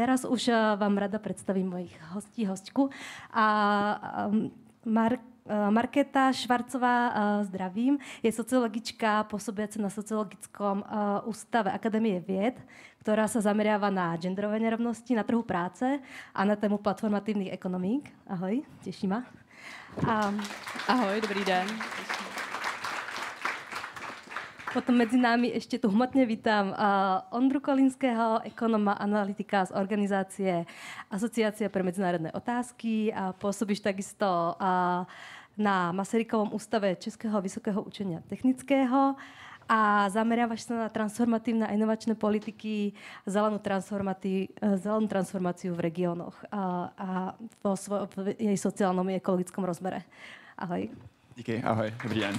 teraz už vám rada představím mojich hostí, hostku. A Mark Markéta Švarcová, zdravím, je sociologička působící na sociologickom ústave Akademie věd, která se zameriava na genderové nerovnosti na trhu práce a na tému platformativních ekonomik. Ahoj, těší ma. A... Ahoj, dobrý den. Potom mezi námi ještě tu hmotně vítám uh, Ondru Kolinského, ekonoma, analytika z organizácie Asociace pro mezinárodné otázky a působíš takisto uh, na Masarykovom ústave Českého vysokého učenia technického a zameriavaš se na transformatívne a inovačné politiky, zelenú, zelenú transformáciu v regiónoch a, a vo svo, v jej sociálnom i ekologickom rozmere. Ahoj. Díky, ahoj, dobrý den.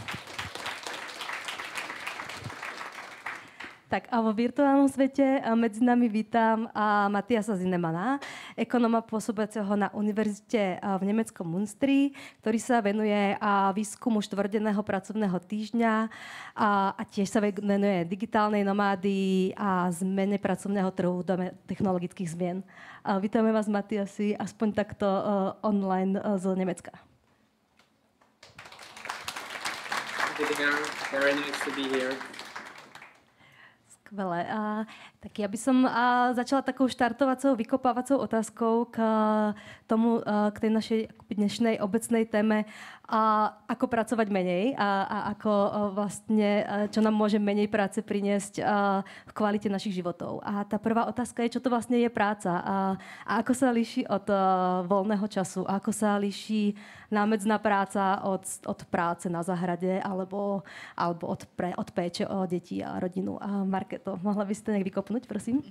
Tak a vo virtuálnom svete medzi nami vítam Matiasa Zinemana, ekonoma pôsobeceho na univerzite v nemeckom Munstri, ktorý sa venuje výskumu štvrdeného pracovného týždňa a, tiež sa venuje digitálnej nomády a zmene pracovného trhu do technologických zmien. Vítame vás, Matiasi, aspoň takto online z Nemecka. Very nice to be here. Skvelé. A, tak já bych začala takovou štartovacou, vykopávacou otázkou k tomu, k té naší dnešnej obecnej téme a ako pracovať menej a, a ako vlastně, čo nám může menej práce přinést v kvalitě našich životů. A ta prvá otázka je, čo to vlastně je práca a, a ako se liší od volného času a ako se liší námedzná práca od, od práce na zahradě alebo, alebo od, pre, od péče o děti a rodinu. A Marketo, mohla byste někdy vykopnout, prosím?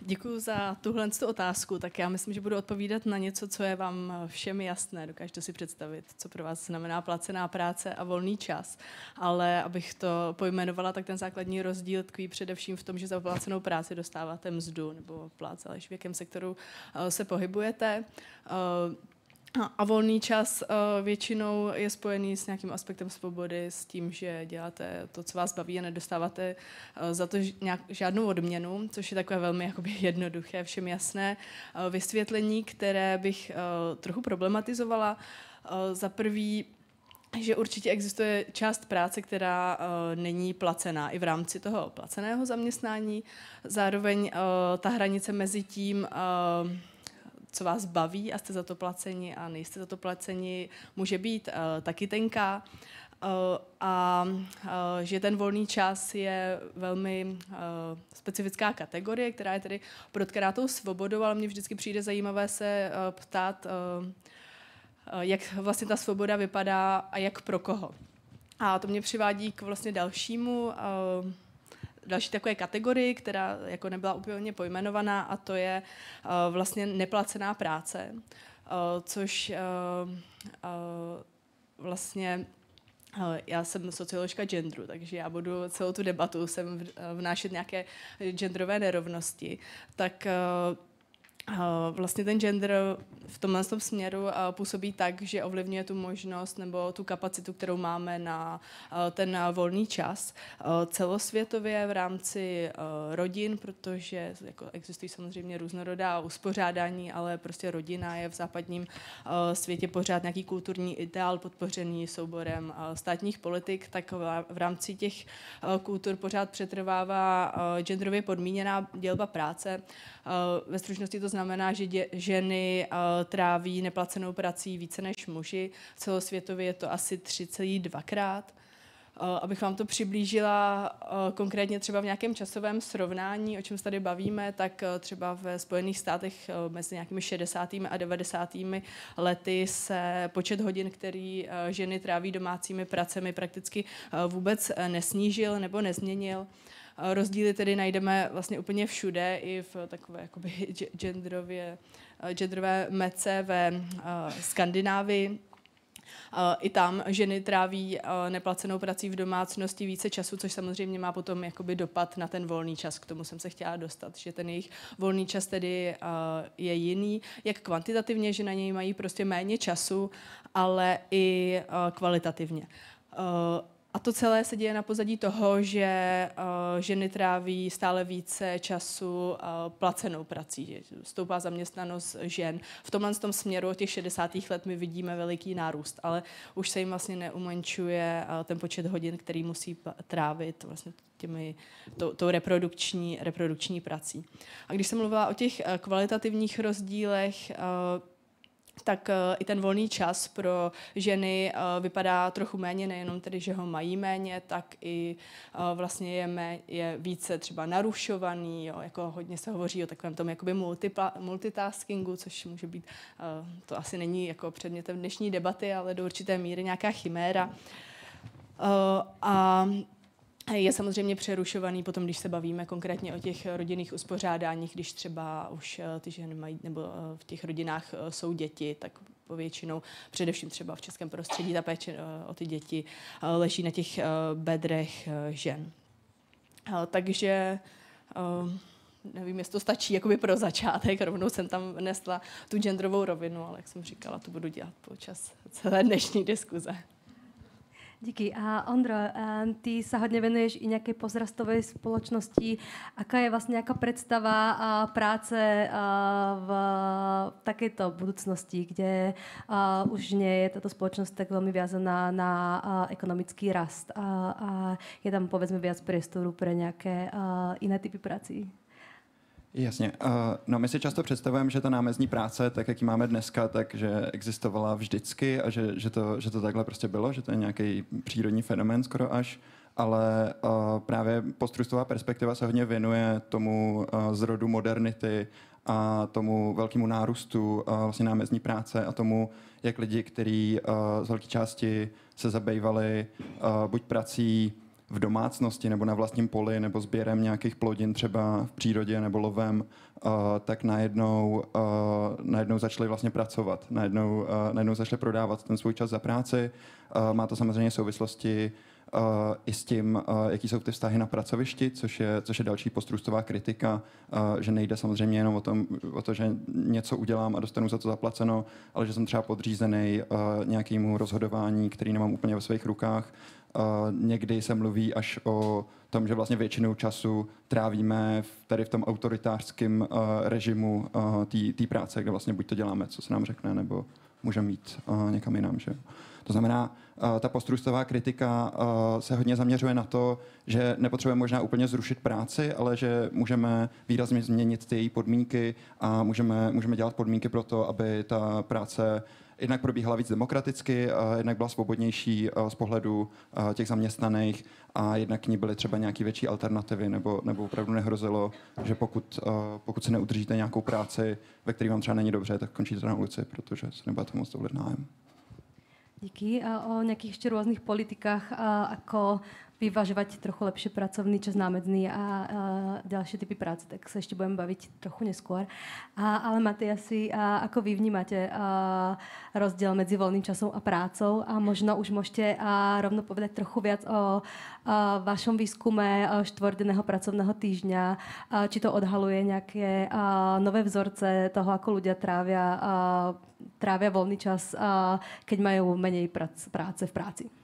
Děkuji za tuhle otázku. Tak já myslím, že budu odpovídat na něco, co je vám všem jasné. Dokážete si představit, co pro vás znamená placená práce a volný čas. Ale abych to pojmenovala, tak ten základní rozdíl tkví především v tom, že za placenou práci dostáváte mzdu nebo plát, ale v jakém sektoru eh, se pohybujete. Eh, a volný čas uh, většinou je spojený s nějakým aspektem svobody, s tím, že děláte to, co vás baví a nedostáváte uh, za to nějak, žádnou odměnu, což je takové velmi jakoby, jednoduché, všem jasné uh, vysvětlení, které bych trochu problematizovala. Za prvý, že určitě existuje část práce, která uh, není placená i v rámci toho placeného zaměstnání. Zároveň uh, ta hranice mezi tím uh, co vás baví a jste za to placeni a nejste za to placeni, může být uh, taky tenká. Uh, a uh, že ten volný čas je velmi uh, specifická kategorie, která je tedy protkará tou svobodou, ale mně vždycky přijde zajímavé se uh, ptát, uh, jak vlastně ta svoboda vypadá a jak pro koho. A to mě přivádí k vlastně dalšímu uh, další takové kategorii, která jako nebyla úplně pojmenovaná a to je uh, vlastně neplacená práce, uh, což uh, uh, vlastně já jsem socioložka genderu, takže já budu celou tu debatu sem vnášet nějaké genderové nerovnosti, tak vlastně ten gender v tomhle tom směru působí tak, že ovlivňuje tu možnost nebo tu kapacitu, kterou máme na ten volný čas celosvětově v rámci rodin, protože jako existují samozřejmě různorodá uspořádání, ale prostě rodina je v západním světě pořád nějaký kulturní ideál podpořený souborem státních politik, tak v rámci těch kultur pořád přetrvává genderově podmíněná dělba práce. Ve stručnosti to znamená, že dě, ženy uh, tráví neplacenou prací více než muži. Celosvětově je to asi 3,2 krát. Uh, abych vám to přiblížila uh, konkrétně třeba v nějakém časovém srovnání, o čem se tady bavíme, tak uh, třeba ve Spojených státech mezi nějakými 60. a 90. lety se počet hodin, který ženy tráví domácími pracemi, prakticky vůbec nesnížil nebo nezměnil. Rozdíly tedy najdeme vlastně úplně všude, i v takové jakoby genderově, genderové mece ve Skandinávii. I tam ženy tráví neplacenou prací v domácnosti více času, což samozřejmě má potom jakoby dopad na ten volný čas. K tomu jsem se chtěla dostat, že ten jejich volný čas tedy je jiný, jak kvantitativně, že na něj mají prostě méně času, ale i kvalitativně a to celé se děje na pozadí toho, že uh, ženy tráví stále více času uh, placenou prací, že stoupá zaměstnanost žen. V tomhle tom směru od těch 60. let my vidíme veliký nárůst, ale už se jim vlastně neumenčuje uh, ten počet hodin, který musí trávit vlastně těmi, tou, tou reprodukční, reprodukční prací. A když jsem mluvila o těch uh, kvalitativních rozdílech, uh, tak uh, i ten volný čas pro ženy uh, vypadá trochu méně, nejenom tedy, že ho mají méně, tak i uh, vlastně je, mé, je více třeba narušovaný, jo, jako hodně se hovoří o takovém tom jakoby multipla, multitaskingu, což může být, to asi není jako předmětem dnešní debaty, ale do určité míry nějaká chiméra. Uh, a je samozřejmě přerušovaný potom, když se bavíme konkrétně o těch rodinných uspořádáních, když třeba už eh, ty ženy mají, nebo eh, v těch rodinách eh, jsou děti, tak povětšinou, především třeba v českém prostředí, ta péče o ty děti leží na těch bedrech žen. Takže nevím, jestli to stačí jakoby pro začátek, rovnou jsem tam nesla tu genderovou rovinu, ale jak jsem říkala, to budu dělat počas celé dnešní diskuze. Díky. A Ondro, ty sa hodně venuješ i nějaké pozrastové společnosti. Aká je vlastně nějaká představa a práce v takéto budoucnosti, kde už nie je tato společnost tak velmi viazaná na ekonomický rast a, je tam povedzme viac priestoru pre nějaké jiné typy prací? Jasně. Uh, no my si často představujeme, že ta námezní práce, tak jak ji máme dneska, takže existovala vždycky a že, že, to, že to takhle prostě bylo, že to je nějaký přírodní fenomén skoro až, ale uh, právě postrustová perspektiva se hodně věnuje tomu uh, zrodu modernity a tomu velkému nárůstu uh, vlastně námezní práce a tomu, jak lidi, kteří uh, z velké části se zabývali uh, buď prací v domácnosti nebo na vlastním poli nebo sběrem nějakých plodin třeba v přírodě nebo lovem, uh, tak najednou, uh, najednou začali vlastně pracovat, najednou, uh, najednou začali prodávat ten svůj čas za práci. Uh, má to samozřejmě souvislosti uh, i s tím, uh, jaký jsou ty vztahy na pracovišti, což je, což je další postrůstová kritika, uh, že nejde samozřejmě jenom o, tom, o to, že něco udělám a dostanu za to zaplaceno, ale že jsem třeba podřízený uh, nějakému rozhodování, který nemám úplně ve svých rukách někdy se mluví až o tom, že vlastně většinu času trávíme v, tady v tom autoritářském uh, režimu uh, té práce, kde vlastně buď to děláme, co se nám řekne, nebo můžeme jít uh, někam jinam. Že? To znamená, uh, ta postrůstová kritika uh, se hodně zaměřuje na to, že nepotřebujeme možná úplně zrušit práci, ale že můžeme výrazně změnit ty její podmínky a můžeme, můžeme dělat podmínky pro to, aby ta práce jednak probíhala víc demokraticky, jednak byla svobodnější z pohledu těch zaměstnaných a jednak k ní byly třeba nějaké větší alternativy, nebo, nebo opravdu nehrozilo, že pokud, pokud si neudržíte nějakou práci, ve které vám třeba není dobře, tak končíte na ulici, protože se nebudete moc dovolit nájem. Díky. A o nějakých ještě různých politikách, jako vyvažovat trochu lepší pracovný čas námedzný a, a další typy práce, tak se ještě budeme bavit trochu neskôr. A, ale Matiasi, a ako vy vnímáte a, rozdiel medzi voľným časom a prácou a možno už môžete a, rovno povedať trochu viac o a, vašom výskume štvordenného pracovného týždňa, a, či to odhaluje nejaké a, nové vzorce toho, ako ľudia trávia, a, trávia voľný čas, a, keď majú menej práce v práci.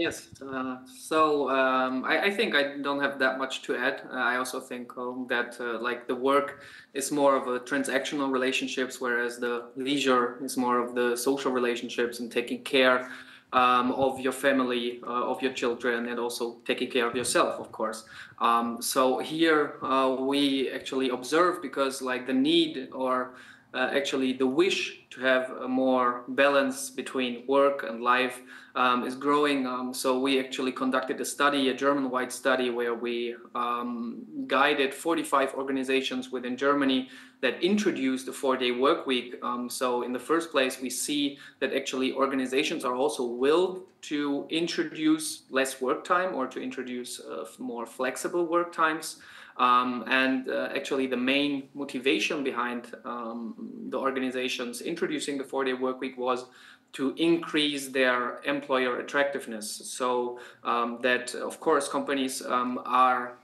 Yes. Uh, so um, I, I, think I don't have that much to add. Uh, I also think um, that uh, like the work is more of a transactional relationships, whereas the leisure is more of the social relationships and taking care um, of your family, uh, of your children, and also taking care of yourself, of course. Um, so here uh, we actually observe because like the need or uh, actually the wish to have a more balance between work and life um, is growing. Um, so we actually conducted a study, a German-wide study, where we um, guided 45 organizations within Germany that introduced a four-day work week. Um, so in the first place, we see that actually organizations are also willed to introduce less work time or to introduce uh, more flexible work times. Um, and uh, actually, the main motivation behind um, the organizations introducing the four day work week was to increase their employer attractiveness. So, um, that of course, companies um, are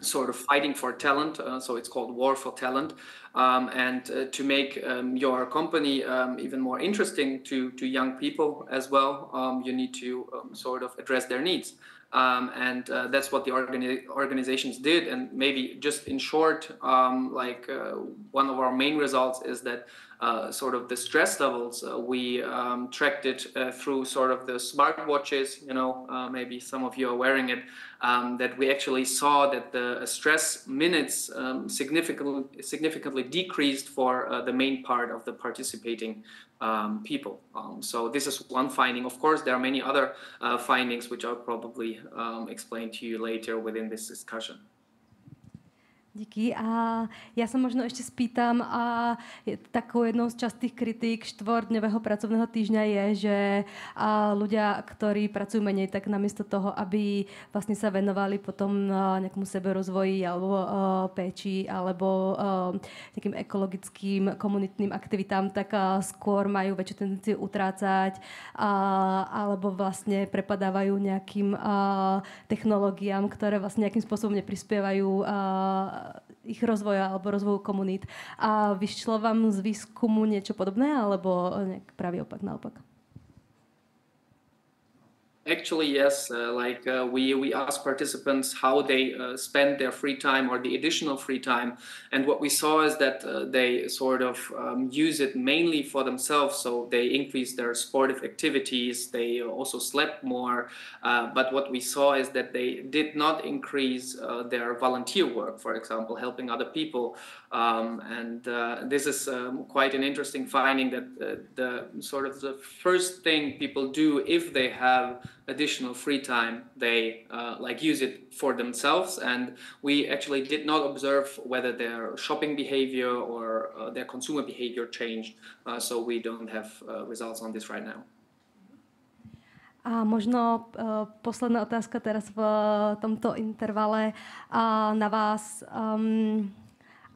sort of fighting for talent. Uh, so, it's called War for Talent. um, and uh, to make um, your company um, even more interesting to, to young people as well, um, you need to um, sort of address their needs. Um, and uh, that's what the organi- organizations did. And maybe just in short, um, like uh, one of our main results is that sort of the stress levels uh, we um, tracked it uh, through sort of the smartwatches. You know, uh, maybe some of you are wearing it. Um, that we actually saw that the stress minutes um, significantly significantly decreased for the main part of the participating um, people. Um, so this is one finding. Of course, there are many other uh, findings which I'll probably um, explain to you later within this discussion. Díky. A ja sa možno ešte spýtam, a takou jednou z častých kritík štvordňového pracovného týždňa je, že a ľudia, ktorí pracujú menej, tak namiesto toho, aby vlastne sa venovali potom nejakému seberozvoji alebo péči alebo nejakým ekologickým komunitným aktivitám, tak skôr majú väčšiu tendenciu utrácať alebo nejakým uh, technológiám, ktoré vlastne nejakým spôsobom neprispievajú uh, ich rozvoja alebo rozvoju komunít. A vyšlo vám z výskumu niečo podobné, alebo nejak pravý opak naopak? Actually, yes. Uh, like uh, we we ask participants how they uh, spend their free time or the additional free time, and what we saw is that uh, they sort of um, use it mainly for themselves. So they increase their sportive activities. They also slept more. Uh, but what we saw is that they did not increase uh, their volunteer work, for example, helping other people. Um, and this is um, quite an interesting finding that the sort of the first thing people do if they have additional free time they uh, like use it for themselves and we actually did not observe whether their shopping behavior or uh, their consumer behavior changed uh, so we don't have uh, results on this right now A možno uh, posledná otázka teraz v tomto intervale uh, na vás. Um,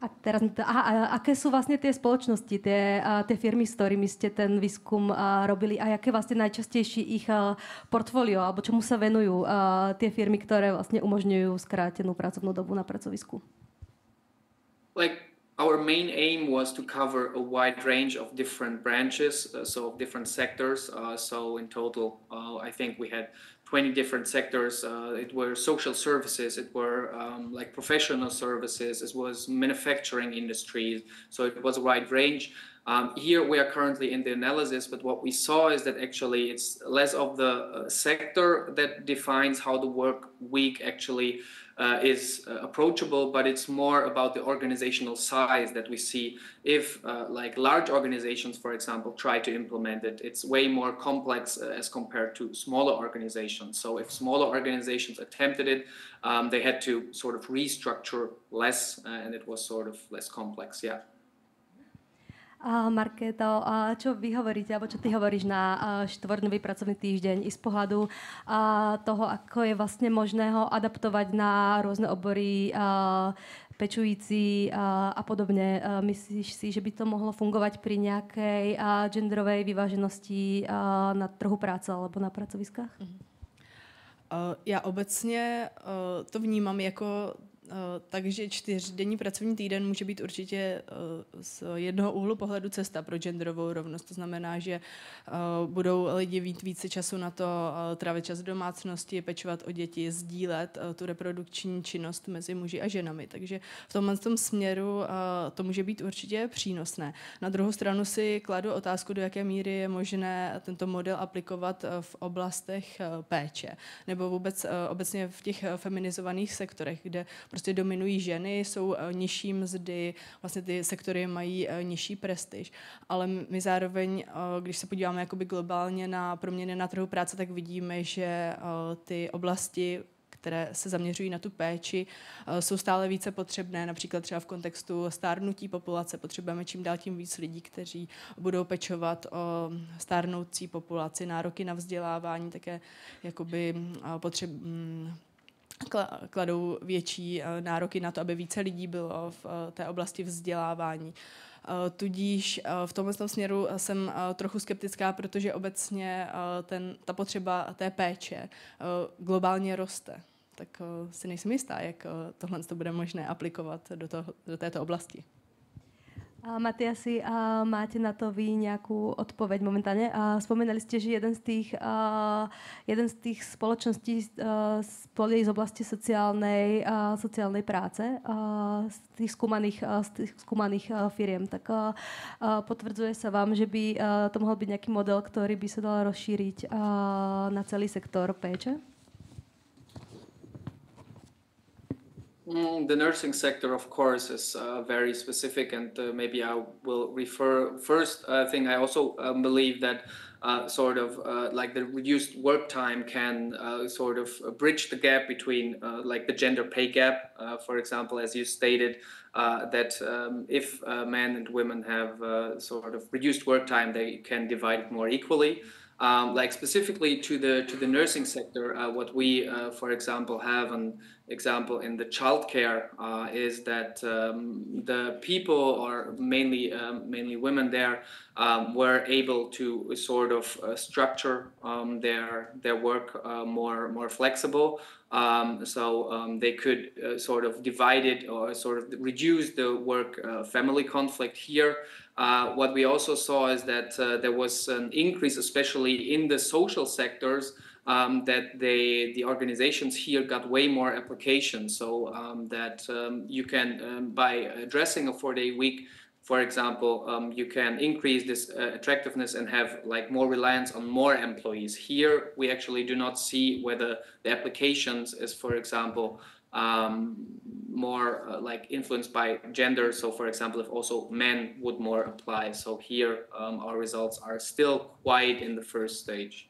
A teraz, aha, a aké sú vlastne tie spoločnosti, tie, a, tie firmy, s ktorými ste ten výskum a, robili a aké vlastne najčastejší ich a, portfólio, alebo čomu sa venujú a, firmy, ktoré vlastne umožňujú skrátenú pracovnú dobu na pracovisku? Like our main aim was to cover a wide range of different branches, uh, so of different sectors. Uh, so in total, uh, I think we had 20 different sectors. Uh, it were social services, it were um, like professional services, it was manufacturing industries. So it was a wide range. Um, here we are currently in the analysis, but what we saw is that actually it's less of the uh, sector that defines how the work week actually uh, is uh, approachable, but it's more about the organizational size that we see. If uh, like large organizations, for example, try to implement it, it's way more complex uh, as compared to smaller organizations. So if smaller organizations attempted it, um, they had to sort of restructure less, uh, and it was sort of less complex. Yeah. A Markéto, a čo vy hovoríte, alebo čo ty hovoríš na štvornový pracovný týždeň i z pohľadu toho, ako je vlastne možné ho adaptovať na rôzne obory, pečující a, podobne. Myslíš si, že by to mohlo fungovať pri nejakej genderovej vyváženosti na trhu práce alebo na pracoviskách? Uh, já obecně uh, to vnímám jako takže čtyřdenní pracovní týden může být určitě eh, z jednoho úhlu pohledu cesta pro genderovou rovnost. To znamená, že eh, budou lidi mít více času na to trávit čas v domácnosti, pečovat o děti, sdílet tu reprodukční činnost mezi muži a ženami. Takže v tomhle tom směru to může být určitě přínosné. Na druhou stranu si kladu otázku, do jaké míry je možné tento model aplikovat v oblastech péče nebo vůbec obecně v těch feminizovaných sektorech, kde prostě dominují ženy, jsou eh, nižší mzdy, vlastně ty sektory mají eh, nižší prestiž, ale my zároveň, eh, když se podíváme jakoby globálně na proměny na trhu práce, tak vidíme, že ty oblasti které se zaměřují na tu péči, jsou stále více potřebné. Například třeba v kontextu stárnutí populace potřebujeme čím dál tím víc lidí, kteří budou pečovat o stárnoucí populaci, nároky na vzdělávání, také jakoby potřeb, mm, kladou větší eh, nároky na to, aby více lidí bylo v eh, té oblasti vzdělávání. Eh, tudíž v tomhle směru jsem trochu skeptická, protože obecně ten, ta potřeba té péče globálně roste. Tak si nejsem jistá, jak tohle to bude možné aplikovat do, toho, do této oblasti. A Matiasi, a máte na to vy nějakou odpověď momentálně? A vzpomínali jste, že jeden z těch, a jeden z těch společností spolí z oblasti sociálnej, a práce, a z těch zkumaných, z těch zkumaných firiem, tak a, a potvrdzuje se vám, že by to mohl být nějaký model, který by se dal rozšířit na celý sektor péče? Mm, the nursing sector, of course, is uh, very specific, and uh, maybe I will refer first. I think I also um, believe that uh, sort of uh, like the reduced work time can uh, sort of bridge the gap between uh, like the gender pay gap, for example, as you stated, that um, if men and women have sort of reduced work time, they can divide it more equally. Um, like specifically to the to the nursing sector, uh, what we, uh, for example, have an example in the childcare uh, is that um, the people, or mainly um, mainly women, there um, were able to sort of uh, structure um, their their work uh, more more flexible, um, so they could uh, sort of divide it or sort of reduce the work family conflict here. Uh, what we also saw is that uh, there was an increase, especially in the social sectors, um, that they the organizations here got way more applications. So um, that um, you can um, by addressing a four-day week, for example, um, you can increase this uh, attractiveness and have like more reliance on more employees. Here, we actually do not see whether the applications is, for example, um, more uh, like influenced by gender. So, for example, if also men would more apply. So here, our results are still quite in the first stage.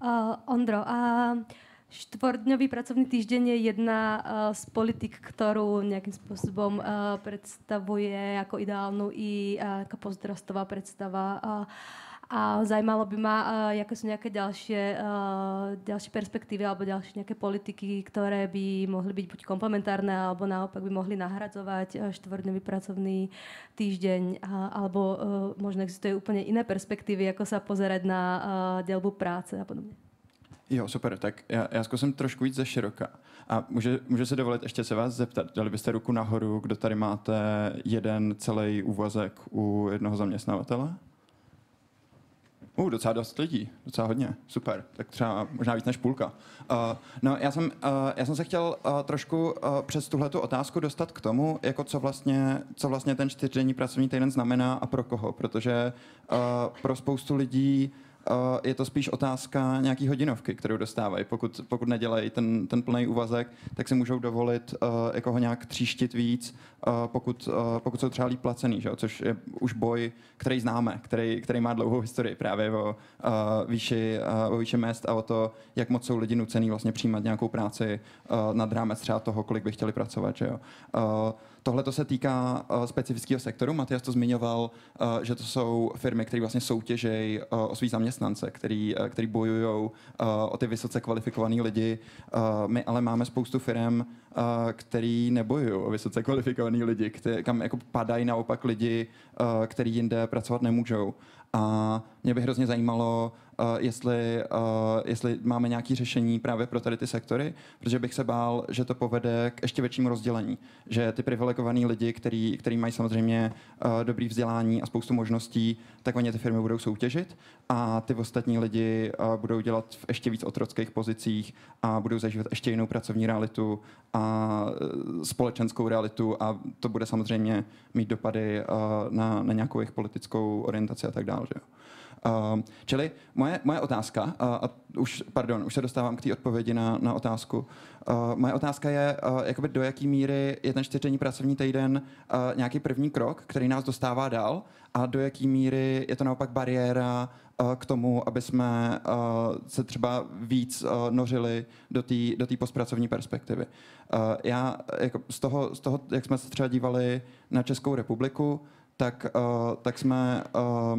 Uh, Ondro, uh, Štvordňový pracovný týždeň je jedna uh, z politik, ktorú nejakým spôsobom uh, predstavuje ako ideálnu i uh, ako pozdrastová predstava. Uh, a zajímalo by ma, uh, jaké sú nejaké ďalšie, uh, ďalšie perspektívy alebo ďalšie nejaké politiky, ktoré by mohli byť buď komplementárne, alebo naopak by mohli nahradzovať uh, štvordňový pracovný týždeň, alebo možno existuje úplne iné perspektívy, ako sa pozerať na dělbu práce a podobně. Jo, super, tak já, já zkusím trošku víc ze široka. A může, může se dovolit ještě se vás zeptat, dali byste ruku nahoru, kdo tady máte jeden celý úvazek u jednoho zaměstnavatele? Uh, docela dost lidí, docela hodně, super, tak třeba možná víc než půlka. Uh, no, já jsem, uh, já jsem se chtěl uh, trošku uh, přes tuhletu otázku dostat k tomu, jako co vlastně, co vlastně ten čtyřdenní pracovní týden znamená a pro koho, protože uh, pro spoustu lidí Eh, je to spíš otázka nějaký hodinovky, kterou dostávají. Pokud, pokud nedělají ten, ten plný úvazek, tak si můžou dovolit uh, jako ho nějak tříštit víc, uh, pokud, uh, pokud jsou třeba líp placený, že? což je už boj, který známe, který, který má dlouhou historii právě o uh, výši, uh, o výši mest a o to, jak moc jsou lidi nucený vlastně přijímat nějakou práci uh, nad rámec třeba toho, kolik by chtěli pracovat. Že jo? Uh, Tohle to se týká uh, specifického sektoru. Matias to zmiňoval, uh, že to jsou firmy, které vlastně soutěžejí uh, o svý zaměstnance, který, uh, který bojují uh, o ty vysoce kvalifikované lidi. Uh, my ale máme spoustu firm, uh, který nebojují o vysoce kvalifikované lidi, který, kam jako padají naopak lidi, uh, který jinde pracovat nemůžou. A mě by hrozně zajímalo, jestli, uh, jestli máme nějaké řešení právě pro tady ty sektory, protože bych se bál, že to povede k ještě většímu rozdělení. Že ty privilegovaní lidi, který, který mají samozřejmě uh, dobrý vzdělání a spoustu možností, tak oni ty firmy budou soutěžit a ty ostatní lidi budou dělat v ještě víc otrockých pozicích a budou zažívat ještě jinou pracovní realitu a společenskou realitu a to bude samozřejmě mít dopady na, na nějakou jejich politickou orientaci a tak dále. Že jo? Uh, čili moje, moje otázka, a už, pardon, už se dostávám k té odpovědi na, na otázku. Uh, moje otázka je, uh, jakoby do jaký míry je ten čtyřdenní pracovní týden uh, nějaký první krok, který nás dostává dál a do jaký míry je to naopak bariéra uh, k tomu, aby jsme se třeba víc nořili do té do postpracovní perspektivy. Já jako z, toho, z toho, jak jsme se třeba dívali na Českou republiku, tak, tak jsme uh,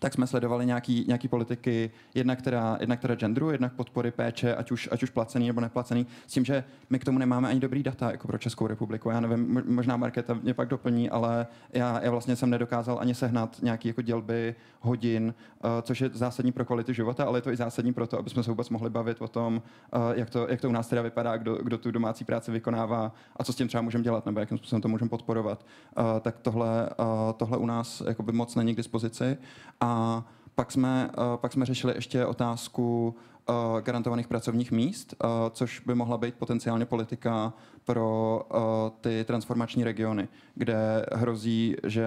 tak jsme sledovali nějaký, nějaký politiky, jednak teda, jednak teda genderu, jednak podpory péče, ať už, ať už placený nebo neplacený, s tím, že my k tomu nemáme ani dobrý data jako pro Českou republiku. Já nevím, možná Markéta mě pak doplní, ale já, já vlastně jsem nedokázal ani sehnat nějaký jako dělby hodin, uh, což je zásadní pro kvalitu života, ale je to i zásadní pro to, aby jsme se vůbec mohli bavit o tom, uh, jak, to, jak to u nás teda vypadá, kdo, kdo tu domácí práci vykonává a co s tím třeba můžeme dělat, nebo jakým způsobem to můžeme podporovat. Uh, tak tohle, uh, tohle u nás jakoby moc není k dispozici. A pak jsme, pak jsme řešili ještě otázku garantovaných pracovních míst, což by mohla být potenciálně politika pro ty transformační regiony, kde hrozí, že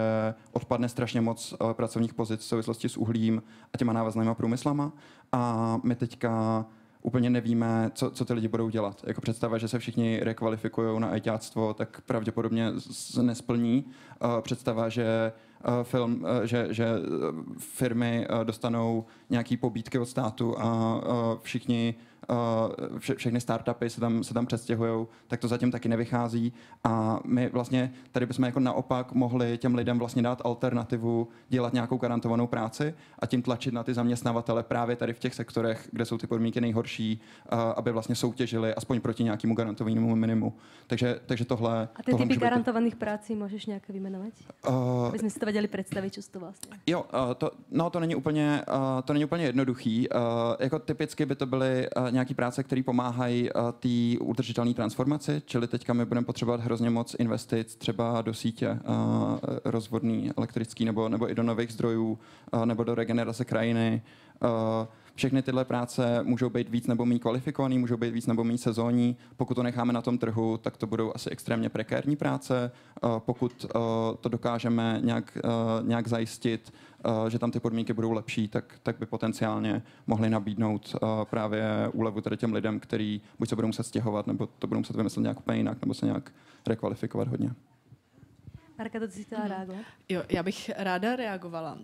odpadne strašně moc pracovních pozic v souvislosti s uhlím a těma návaznými průmyslama. A my teďka úplně nevíme, co, co ty lidi budou dělat. Jako představa, že se všichni rekvalifikují na ajťáctvo, tak pravděpodobně nesplní. Představa, že film, uh, že, že firmy dostanou nějaké pobídky od státu a všichni vše, všechny startupy se tam, se tam přestěhují, tak to zatím taky nevychází. A my vlastně tady bychom jako naopak mohli těm lidem vlastně dát alternativu, dělat nějakou garantovanou práci a tím tlačit na ty zaměstnavatele právě tady v těch sektorech, kde jsou ty podmínky nejhorší, aby vlastně soutěžili aspoň proti nějakému garantovanému minimu. Takže, takže tohle... A ty tohle typy garantovaných prací můžeš nějak vyjmenovat? Uh, Věděli představit, co to vlastně. Jo, uh, to, no to není úplně, uh, to není úplně jednoduchý. Uh, jako typicky by to byly nějaký práce, které pomáhají té udržitelné transformaci, čili teďka my budeme potřebovat hrozně moc investic třeba do sítě rozvodný, elektrický nebo, nebo i do nových zdrojů, nebo do regenerace krajiny. Uh, všechny tyhle práce můžou být víc nebo méně kvalifikované, můžou být víc nebo méně sezónní. Pokud to necháme na tom trhu, tak to budou asi extrémně prekérní práce. Pokud to dokážeme nějak, nějak zajistit, že tam ty podmínky budou lepší, tak, tak by potenciálně mohli nabídnout právě úlevu tady těm lidem, který buď se budou muset stěhovat, nebo to budou muset vymyslet nějak úplně jinak, nebo se nějak rekvalifikovat hodně. Marka, to si chtěla reagovat? Jo, já bych ráda reagovala.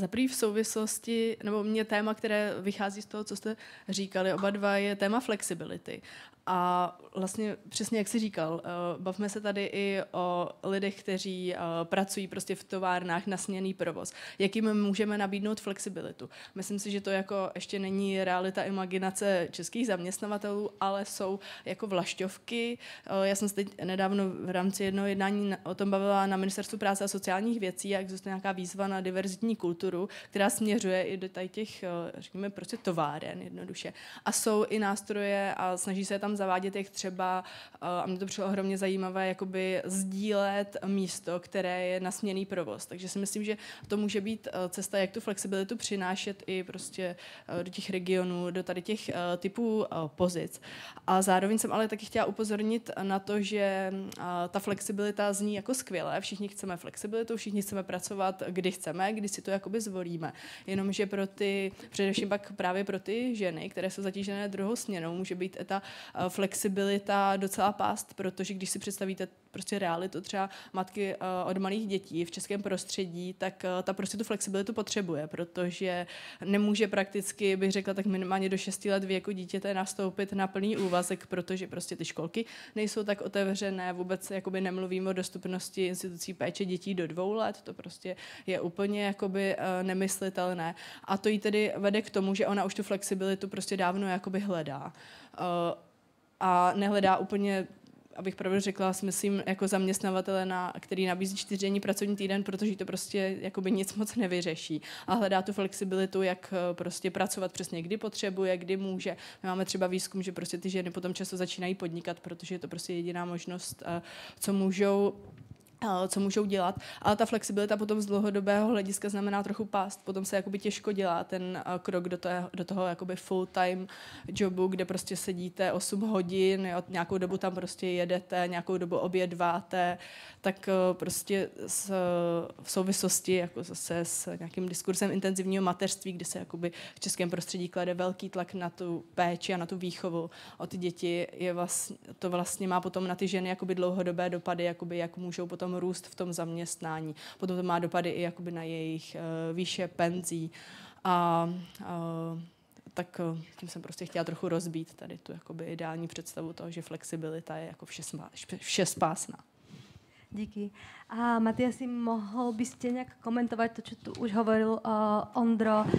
Za prvý v souvislosti, nebo mě téma, které vychází z toho, co jste říkali oba dva, je téma flexibility. A vlastně přesně jak jsi říkal, eh, bavme se tady i o lidech, kteří eh, pracují prostě v továrnách na směný provoz. Jak jim můžeme nabídnout flexibilitu? Myslím si, že to jako ještě není realita imaginace českých zaměstnavatelů, ale jsou jako vlašťovky. Eh, já jsem se teď nedávno v rámci jednoho jednání o tom bavila na Ministerstvu práce a sociálních věcí a existuje nějaká výzva na diverzitní kulturu, která směřuje i do tady těch, řekněme, prostě továren jednoduše. A jsou i nástroje a snaží se tam zavádět, jak třeba, eh, a mě to přišlo ohromně zajímavé, jakoby sdílet místo, které je na směný provoz. Takže si myslím, že to může být eh, cesta, jak tu flexibilitu přinášet i prostě eh, do těch regionů, do tady těch typů pozic. A zároveň jsem ale taky chtěla upozornit na to, že ta flexibilita zní jako skvěle. Všichni chceme flexibilitu, všichni chceme pracovat, kdy chceme, kdy si to jakoby zvolíme. Jenomže pro ty, především pak právě pro ty ženy, které jsou zatížené druhou směnou, může být ta flexibilita docela pást, protože když si představíte prostě realitu třeba matky uh, od malých dětí v českém prostředí, tak uh, ta prostě tu flexibilitu potřebuje, protože nemůže prakticky, bych řekla, tak minimálně do 6 let věku dítěte nastoupit na plný úvazek, protože prostě ty školky nejsou tak otevřené, vůbec jakoby nemluvím o dostupnosti institucí péče dětí do dvou let, to prostě je úplně jakoby nemyslitelné. A to jí tedy vede k tomu, že ona už tu flexibilitu prostě dávno jakoby hledá. A nehledá úplně abych pravdu řekla, si myslím, jako zaměstnavatele, na, který nabízí čtyřdenní pracovní týden, protože to prostě jakoby nic moc nevyřeší. A hledá tu flexibilitu, jak eh, prostě pracovat přesně, kdy potřebuje, kdy může. My máme třeba výzkum, že prostě ty ženy potom často začínají podnikat, protože je to prostě jediná možnost, eh, co můžou co můžou dělat, ale ta flexibilita potom z dlouhodobého hlediska znamená trochu pást, potom se jakoby těžko dělá ten krok do, toho, do toho jakoby full-time jobu, kde prostě sedíte 8 hodin, jo, nějakou dobu tam prostě jedete, nějakou dobu obědváte, tak prostě s, v souvislosti jako zase s nějakým diskursem intenzivního mateřství, kde se jakoby v českém prostředí klade velký tlak na tu péči a na tu výchovu o ty děti, je vlastně, to vlastně má potom na ty ženy jakoby dlouhodobé dopady, jakoby jak můžou potom potom růst v tom zaměstnání. Potom to má dopady i jakoby na jejich uh, výše penzí. A uh, tak uh, tím jsem prostě chtěla trochu rozbít tady tu jakoby ideální představu toho, že flexibilita je jako vše, vše. Díky. A Matiasi, mohl byste nějak komentovat to, co tu už hovoril uh, Ondro, uh,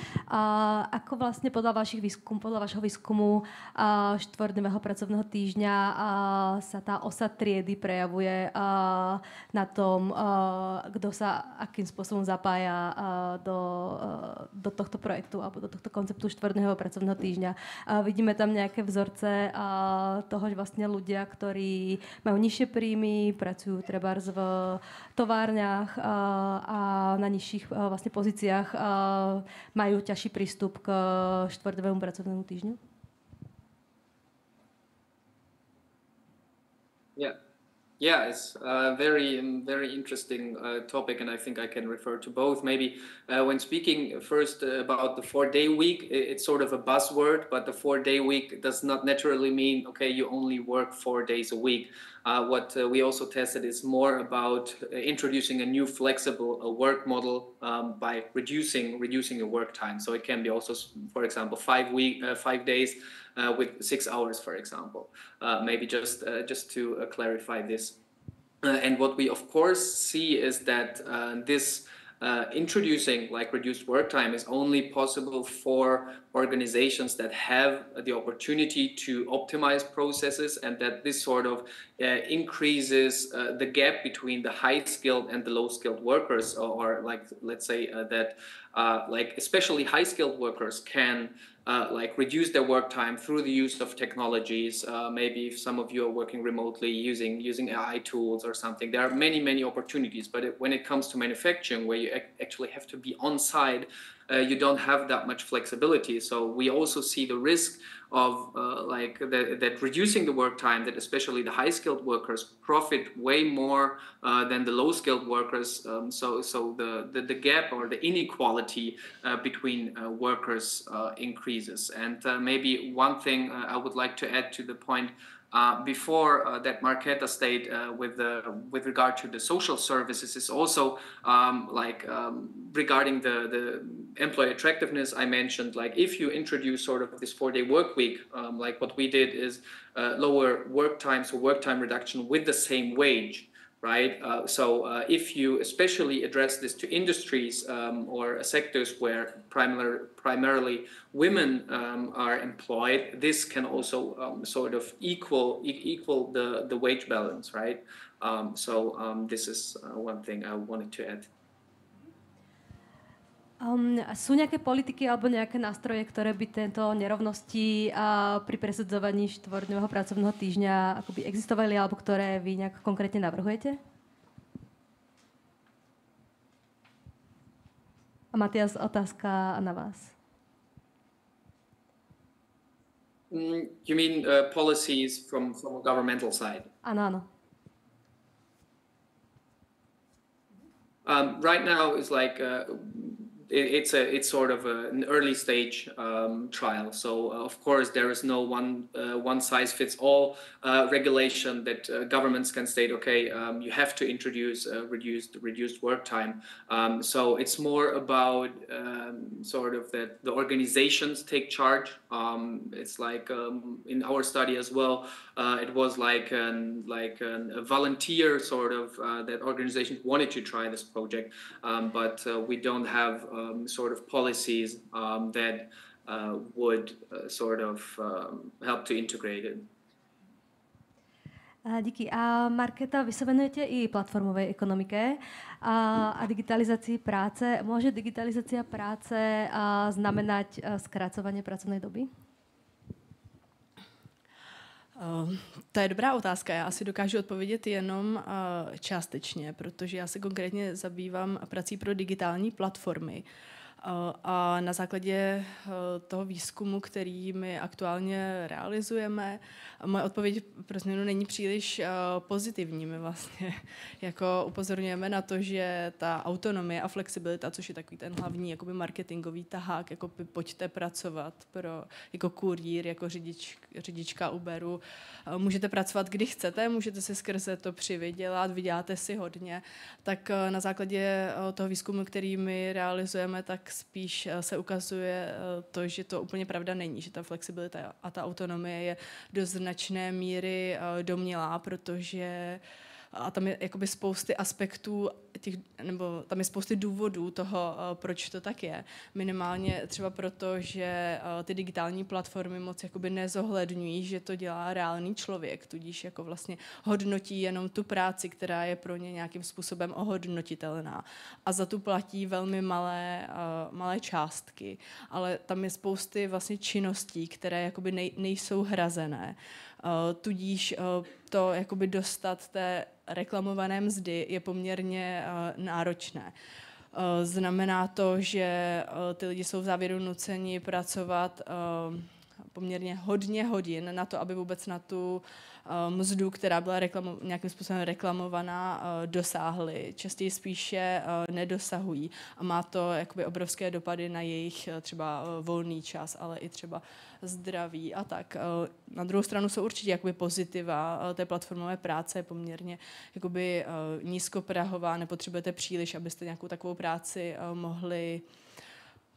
ako vlastně podle vašich výzkumů, podle vašeho výzkumu uh, čtvrtdňového pracovného týždňa uh, sa ta osa triedy prejavuje uh, na tom, uh, kdo sa akým způsobem zapája uh, do, uh, do tohto projektu alebo do tohto konceptu čtvrtdňového pracovného týždňa. Uh, vidíme tam nějaké vzorce uh, toho, že vlastně ľudia, ktorí majú nižšie príjmy, pracujú treba v továrňách a, a na nižších vlastně pozíciách mají ťažší přístup k štvrtdovému pracovnému týždňu? Yeah, it's a very, very interesting uh, topic, and I think I can refer to both. Maybe uh, when speaking first about the four-day week, it's sort of a buzzword, but the four-day week does not naturally mean okay, you only work four days a week. Uh, what uh, we also tested is more about uh, introducing a new flexible uh, work model um, by reducing reducing your work time. So it can be also, for example, five week, five days uh, with six hours, for example. Uh, maybe just uh, just to clarify this. and what we of course see is that this uh, introducing like reduced work time is only possible for organizations that have the opportunity to optimize processes and that this sort of uh, increases uh, the gap between the high skilled and the low skilled workers or, or like let's say that like especially high skilled workers can uh, like reduce their work time through the use of technologies. Uh, maybe if some of you are working remotely using using AI tools or something, there are many many opportunities. But when it comes to manufacturing, where you ac actually have to be on site, uh, you don't have that much flexibility. So we also see the risk of uh, like the, that reducing the work time that especially the high skilled workers profit way more uh, than the low skilled workers um, so so the, the, the gap or the inequality uh, between uh, workers uh, increases and maybe one thing I would like to add to the point uh, before uh, that Marketa state uh, with the with regard to the social services is also um, like um, regarding the the employee attractiveness I mentioned like if you introduce sort of this four day work week um, like what we did is uh, lower work times or work time reduction with the same wage right? Uh, so uh, if you especially address this to industries um, or sectors where primar- primarily women um, are employed, this can also um, sort of equal e- equal the, the wage balance, right? Um, so um, this is uh, one thing I wanted to add. Um, sú nejaké politiky alebo nejaké nástroje, ktoré by tento nerovnosti uh, pri presadzovaní štvordňového pracovného týždňa akoby existovali alebo ktoré vy nejak konkrétne navrhujete? A Matias, otázka na vás. Mm, you mean uh, policies from, from a governmental side? Ano, ano. Um, right now is like uh, it's a it's sort of a, an early stage um, trial. So uh, of course there is no one uh, one size fits all uh, regulation that uh, governments can state. Okay, um, you have to introduce reduced reduced work time. Um, so it's more about um, sort of that the organizations take charge. Um, it's like um, in our study as well. Uh, it was like an like an, a volunteer sort of uh, that organizations wanted to try this project, but we don't have um, sort of policies um, that uh, would uh, sort of um, help to integrate it. Díky. A Marketa, vy se venujete i platformové ekonomike a, a digitalizaci práce. Může digitalizace práce znamenat zkracování pracovní doby? Uh, to je dobrá otázka. Já asi dokážu odpovědět jenom uh, částečně, protože já se konkrétně zabývám prací pro digitální platformy. A na základě eh, toho výzkumu, který my aktuálně realizujeme, moje odpověď pro změnu není příliš eh, pozitivní. My vlastně jako upozorňujeme na to, že ta autonomie a flexibilita, což je takový ten hlavní jakoby marketingový tahák, jako by pojďte pracovat pro, jako kurýr, jako řidič, řidička Uberu, eh, můžete pracovat kdy chcete, můžete si skrze to přivydělat, vyděláte si hodně, tak na základě toho výzkumu, který my realizujeme, tak spíš eh, se ukazuje eh, to, že to úplně pravda není, že ta flexibilita a ta autonomie je do značné míry eh, domělá, protože a tam je jakoby spousty aspektů těch, nebo tam je spousty důvodů toho, uh, proč to tak je. Minimálně třeba proto, že uh, ty digitální platformy moc jakoby nezohledňují, že to dělá reálný člověk, tudíž jako vlastně hodnotí jenom tu práci, která je pro ně nějakým způsobem ohodnotitelná. A za tu platí velmi malé, uh, malé částky. Ale tam je spousty vlastně činností, které jakoby nej, nejsou hrazené. Uh, tudíž uh, to jakoby dostat té reklamované mzdy je poměrně uh, náročné. Znamená to, že ty lidi jsou v závěru nuceni pracovat poměrně hodně hodin na to, aby vůbec na tu uh, mzdu, která byla reklamo- nějakým způsobem reklamovaná, uh, dosáhly. Častěji spíše uh, nedosahují a má to jakoby obrovské dopady na jejich třeba volný čas, ale i třeba zdraví a tak. Na druhou stranu jsou určitě jakoby pozitiva té platformové práce je poměrně jakoby nízkoprahová, nepotřebujete příliš, abyste nějakou takovou práci mohli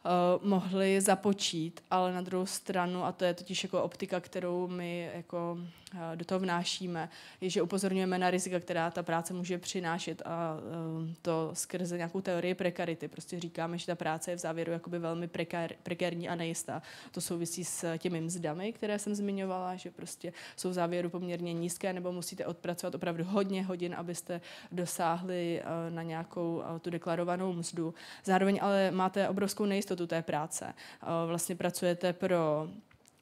uh, mohli započít, ale na druhou stranu, a to je totiž jako optika, kterou my jako uh, do toho vnášíme, je, že upozorňujeme na rizika, která ta práce může přinášet a uh, to skrze nějakou teorii prekarity. Prostě říkáme, že ta práce je v závěru jakoby velmi prekár, prekární a nejistá. To souvisí s těmi mzdami, které jsem zmiňovala, že prostě jsou v závěru poměrně nízké nebo musíte odpracovat opravdu hodně hodin, abyste dosáhli na nějakou tu deklarovanou mzdu. Zároveň ale máte obrovskou nejistotu jistotu té práce. Vlastně pracujete pro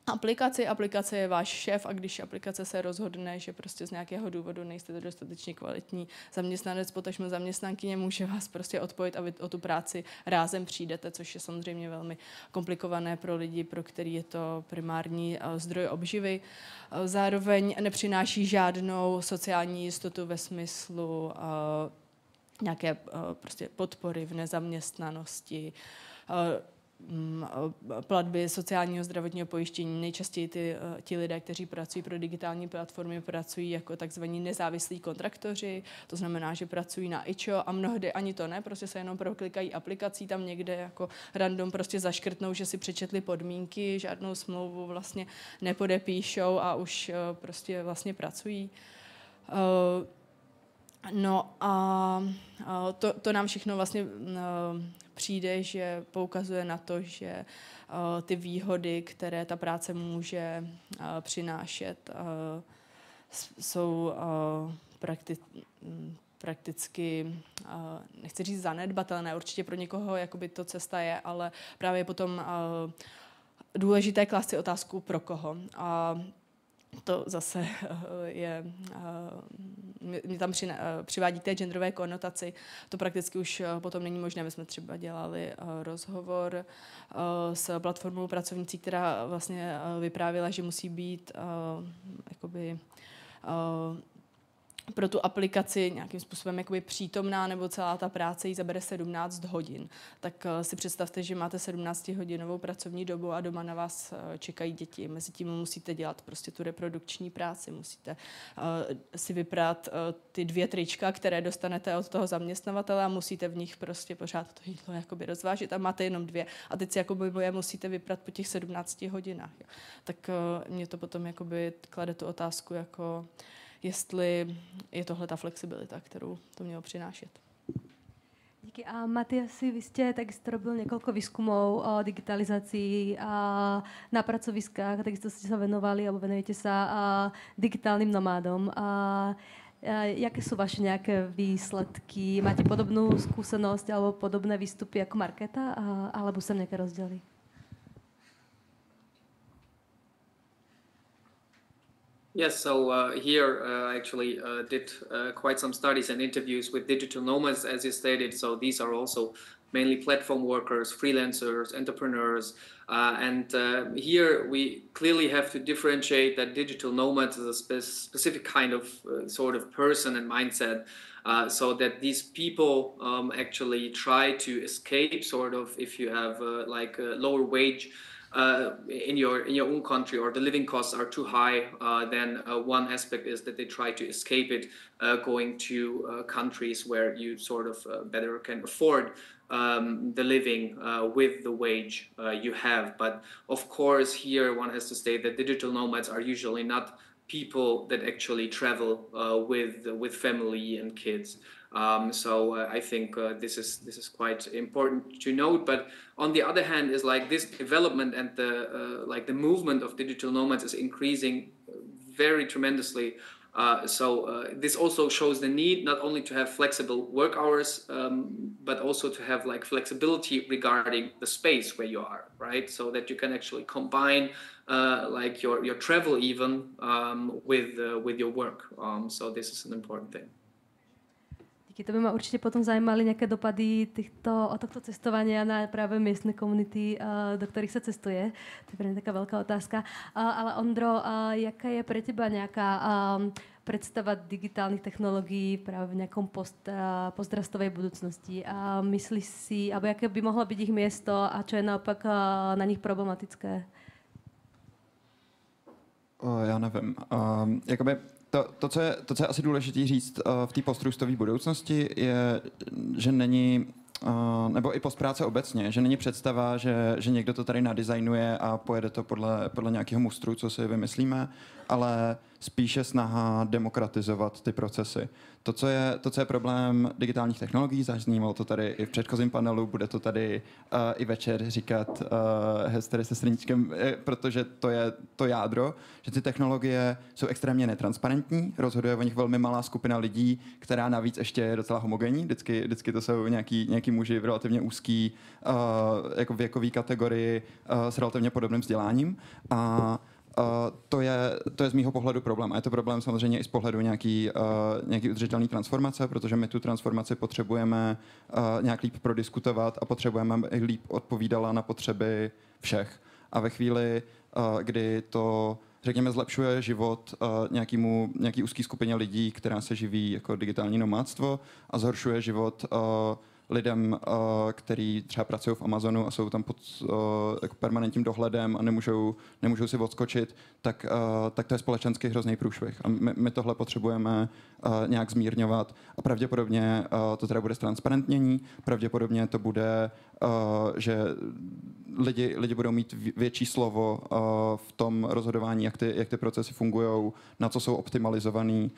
aplikaci. Aplikace je váš šéf a když aplikace se rozhodne, že prostě z nějakého důvodu nejste dostatečně kvalitní zaměstnanec, potažmo zaměstnankyně, může vás prostě odpojit a vy o tu práci rázem přijdete, což je samozřejmě velmi komplikované pro lidi, pro který je to primární zdroj obživy. Zároveň nepřináší žádnou sociální jistotu ve smyslu nějaké prostě podpory v nezaměstnanosti, platby sociálního zdravotního pojištění. Nejčastěji ty, eh, ti lidé, kteří pracují pro digitální platformy, pracují jako takzvaní nezávislí kontraktoři, to znamená, že pracují na IČO a mnohdy ani to ne, prostě se jenom proklikají aplikací, tam někde jako random prostě zaškrtnou, že si přečetli podmínky, žádnou smlouvu vlastně nepodepíšou a už eh, prostě vlastně pracují. Uh, No a to, to nám všechno vlastně přijde, že poukazuje na to, že ty výhody, které ta práce může přinášet, jsou prakti- prakticky, nechci říct zanedbatelné, určitě pro někoho jakoby to cesta je, ale právě potom důležité klást si otázku pro koho. A to zase je mě tam eh, přivádí té genderové konotaci. To prakticky už eh, potom není možné. My jsme třeba dělali eh, rozhovor s platformou pracovnicí, která vlastně vyprávěla, že musí být jakoby pro tu aplikaci nějakým způsobem jakoby přítomná nebo celá ta práce jí zabere 17 hodin. Tak uh, si představte, že máte 17-hodinovou pracovní dobu a doma na vás uh, čekají děti. Mezi tím musíte dělat prostě tu reprodukční práci, musíte uh, si vyprát uh, ty dvě trička, které dostanete od toho zaměstnavatele a musíte v nich prostě pořád to jídlo jakoby rozvážit a máte jenom dvě. A teď si jakoby je musíte vyprat po těch 17 hodinách. Tak uh, mě to potom jakoby klade tu otázku jako jestli je tohle ta flexibilita, kterou to mělo přinášet. Díky. A Matiasi, vy jste takisto robil několik výzkumů o digitalizaci a na pracoviskách, takisto jste se venovali, alebo venujete se digitálním nomádom. A jaké jsou vaše nějaké výsledky? Máte podobnou zkušenost alebo podobné výstupy jako Marketa, alebo jsou nějaké rozdíly? Yes, so uh, here uh, I actually uh, did uh, quite some studies and interviews with digital nomads, as you stated. So these are also mainly platform workers, freelancers, entrepreneurs. Uh, and uh, here we clearly have to differentiate that digital nomads is a spe- specific kind of sort of person and mindset. so that these people um, actually try to escape, sort of, if you have like a lower wage uh, in your in your own country or the living costs are too high, uh, then uh, one aspect is that they try to escape it, uh, going to uh, countries where you sort of uh, better can afford um, the living with the wage you have. But of course, here one has to state that digital nomads are usually not people that actually travel with with family and kids. Um, so uh, I think uh, this is this is quite important to note. But on the other hand, is like this development and the uh, like the movement of digital nomads is increasing very tremendously. Uh, so uh, this also shows the need not only to have flexible work hours, um, but also to have like flexibility regarding the space where you are, right? So that you can actually combine uh, like your your travel even um, with with your work. Um, so this is an important thing. Díky, to by ma určite potom zajímaly nejaké dopady týchto, o tohto cestovania na práve miestne komunity, uh, do ktorých sa cestuje. To je pre mňa taká veľká otázka. Uh, ale Ondro, uh, jaká je pre teba nejaká um, predstava digitálnych technológií práve v nejakom post, pozdrastovej budúcnosti? A myslíš si, alebo jaké by mohlo byť ich miesto a čo je naopak na nich problematické? Já nevím. Um, jakoby to, to, co je, to, co je asi důležité říct uh, v té postrůstové budoucnosti, je, že není Uh, nebo i postpráce obecně, že není představa, že, že někdo to tady nadizajnuje a pojede to podle, podle nějakého mustru, co si vymyslíme, ale spíše snaha demokratizovat ty procesy. To, co je, to, co je problém digitálních technologií, zaznívalo to tady i v předchozím panelu, bude to tady uh, i večer říkat uh, Hester se Srníčkem, eh, protože to je to jádro, že ty technologie jsou extrémně netransparentní, rozhoduje o nich velmi malá skupina lidí, která navíc ještě je docela homogenní, vždycky, vždycky to jsou nějaký, nějaký muži v relativně úzký uh, jako věkový kategorii uh, s relativně podobným vzděláním. A Uh, to, je, to je z mýho pohledu problém. A je to problém samozřejmě i z pohledu nějaký, uh, nějaký udržitelný transformace, protože my tu transformaci potřebujeme uh, nějak líp prodiskutovat a potřebujeme, aby líp odpovídala na potřeby všech. A ve chvíli, uh, kdy to řekněme, zlepšuje život uh, nějakýmu, nějaký úzký skupině lidí, která se živí jako digitální nomádstvo a zhoršuje život uh, lidem, uh, který třeba pracují v Amazonu a jsou tam pod uh, jako permanentním dohledem a nemůžou, nemůžou si odskočit, tak, uh, tak to je společensky hrozný průšvih. A my, my tohle potřebujeme nějak zmírňovat a pravděpodobně to teda bude transparentnění, pravděpodobně to bude, že lidi, lidi budou mít větší slovo v tom rozhodování, jak ty, jak ty procesy fungují, na co jsou optimalizovaný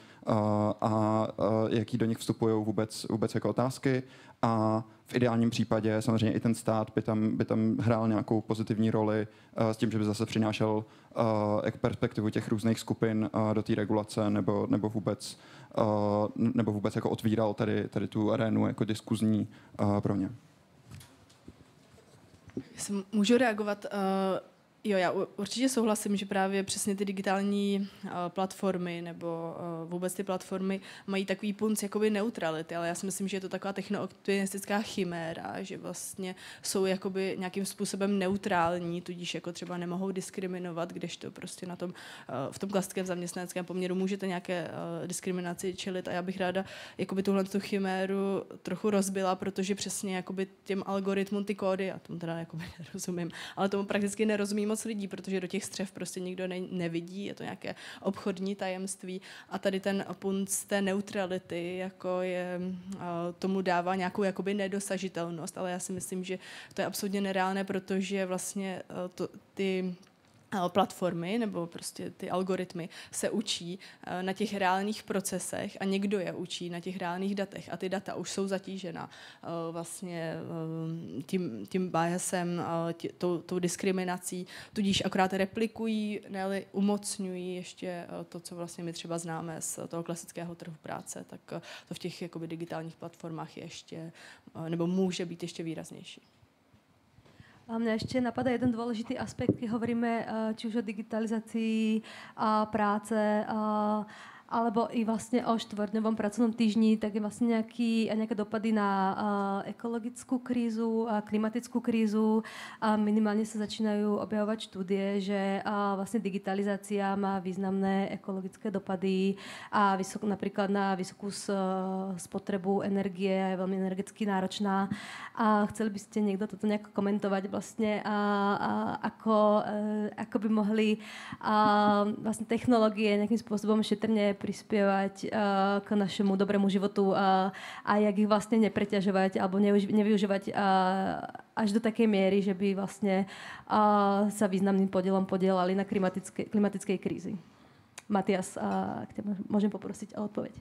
a jaký do nich vstupují vůbec, vůbec jako otázky a v ideálním případě samozřejmě i ten stát by tam, by tam hrál nějakou pozitivní roli uh, s tím, že by zase přinášel uh, perspektivu těch různých skupin uh, do té regulace nebo, nebo vůbec uh, nebo vůbec jako otvíral tady, tady tu arénu jako diskuzní uh, pro ně. Můžu reagovat, uh Jo, já určitě souhlasím, že právě přesně ty digitální uh, platformy nebo uh, vůbec ty platformy mají takový punc jakoby neutrality, ale já si myslím, že je to taková technooptimistická chiméra, že vlastně jsou jakoby nějakým způsobem neutrální, tudíž jako třeba nemohou diskriminovat, to prostě na tom, uh, v tom klasickém zaměstnaneckém poměru můžete nějaké diskriminaci čelit. A já bych ráda jakoby tuhle tu chiméru trochu rozbila, protože přesně jakoby těm algoritmům ty kódy, já tomu teda jakoby nerozumím, ale tomu prakticky nerozumím moc lidí, protože do těch střev prostě nikdo ne, nevidí, je to nějaké obchodní tajemství. A tady ten punc té neutrality jako je, tomu dává nějakou jakoby nedosažitelnost, ale já si myslím, že to je absolutně nereálné, protože vlastně to, ty platformy nebo prostě ty algoritmy se učí na těch reálných procesech a někdo je učí na těch reálných datech a ty data už jsou zatížena vlastně tím, tím biasem, tě, tou, tou diskriminací, tudíž akorát replikují, ne umocňují ještě to, co vlastně my třeba známe z toho klasického trhu práce, tak to v těch jakoby, digitálních platformách je ještě, nebo může být ještě výraznější. A mňa ešte napadá jeden dôležitý aspekt, keď hovoríme či už o digitalizácii práce, alebo i vlastne o štvrtňovom pracovnom týždni, tak je vlastne nejaký, nejaké dopady na uh, ekologickú krízu a klimatickú krízu. A minimálne sa začínajú objavovať štúdie, že uh, vlastne digitalizácia má významné ekologické dopady a vysok, napríklad na vysokú spotrebu energie je veľmi energeticky náročná. A chceli by ste niekto toto nejako komentovať vlastne, a, a ako, e, ako by mohli a, vlastne technológie nejakým spôsobom šetrne prispievať uh, k našemu dobrému životu a, a jak ich vlastne nepreťažovať alebo nevyužívať uh, až do takej miery, že by vlastne uh, sa významným podielom podielali na klimatické, klimatickej krízi. Matias, ak tě můžem poprosit o odpověď.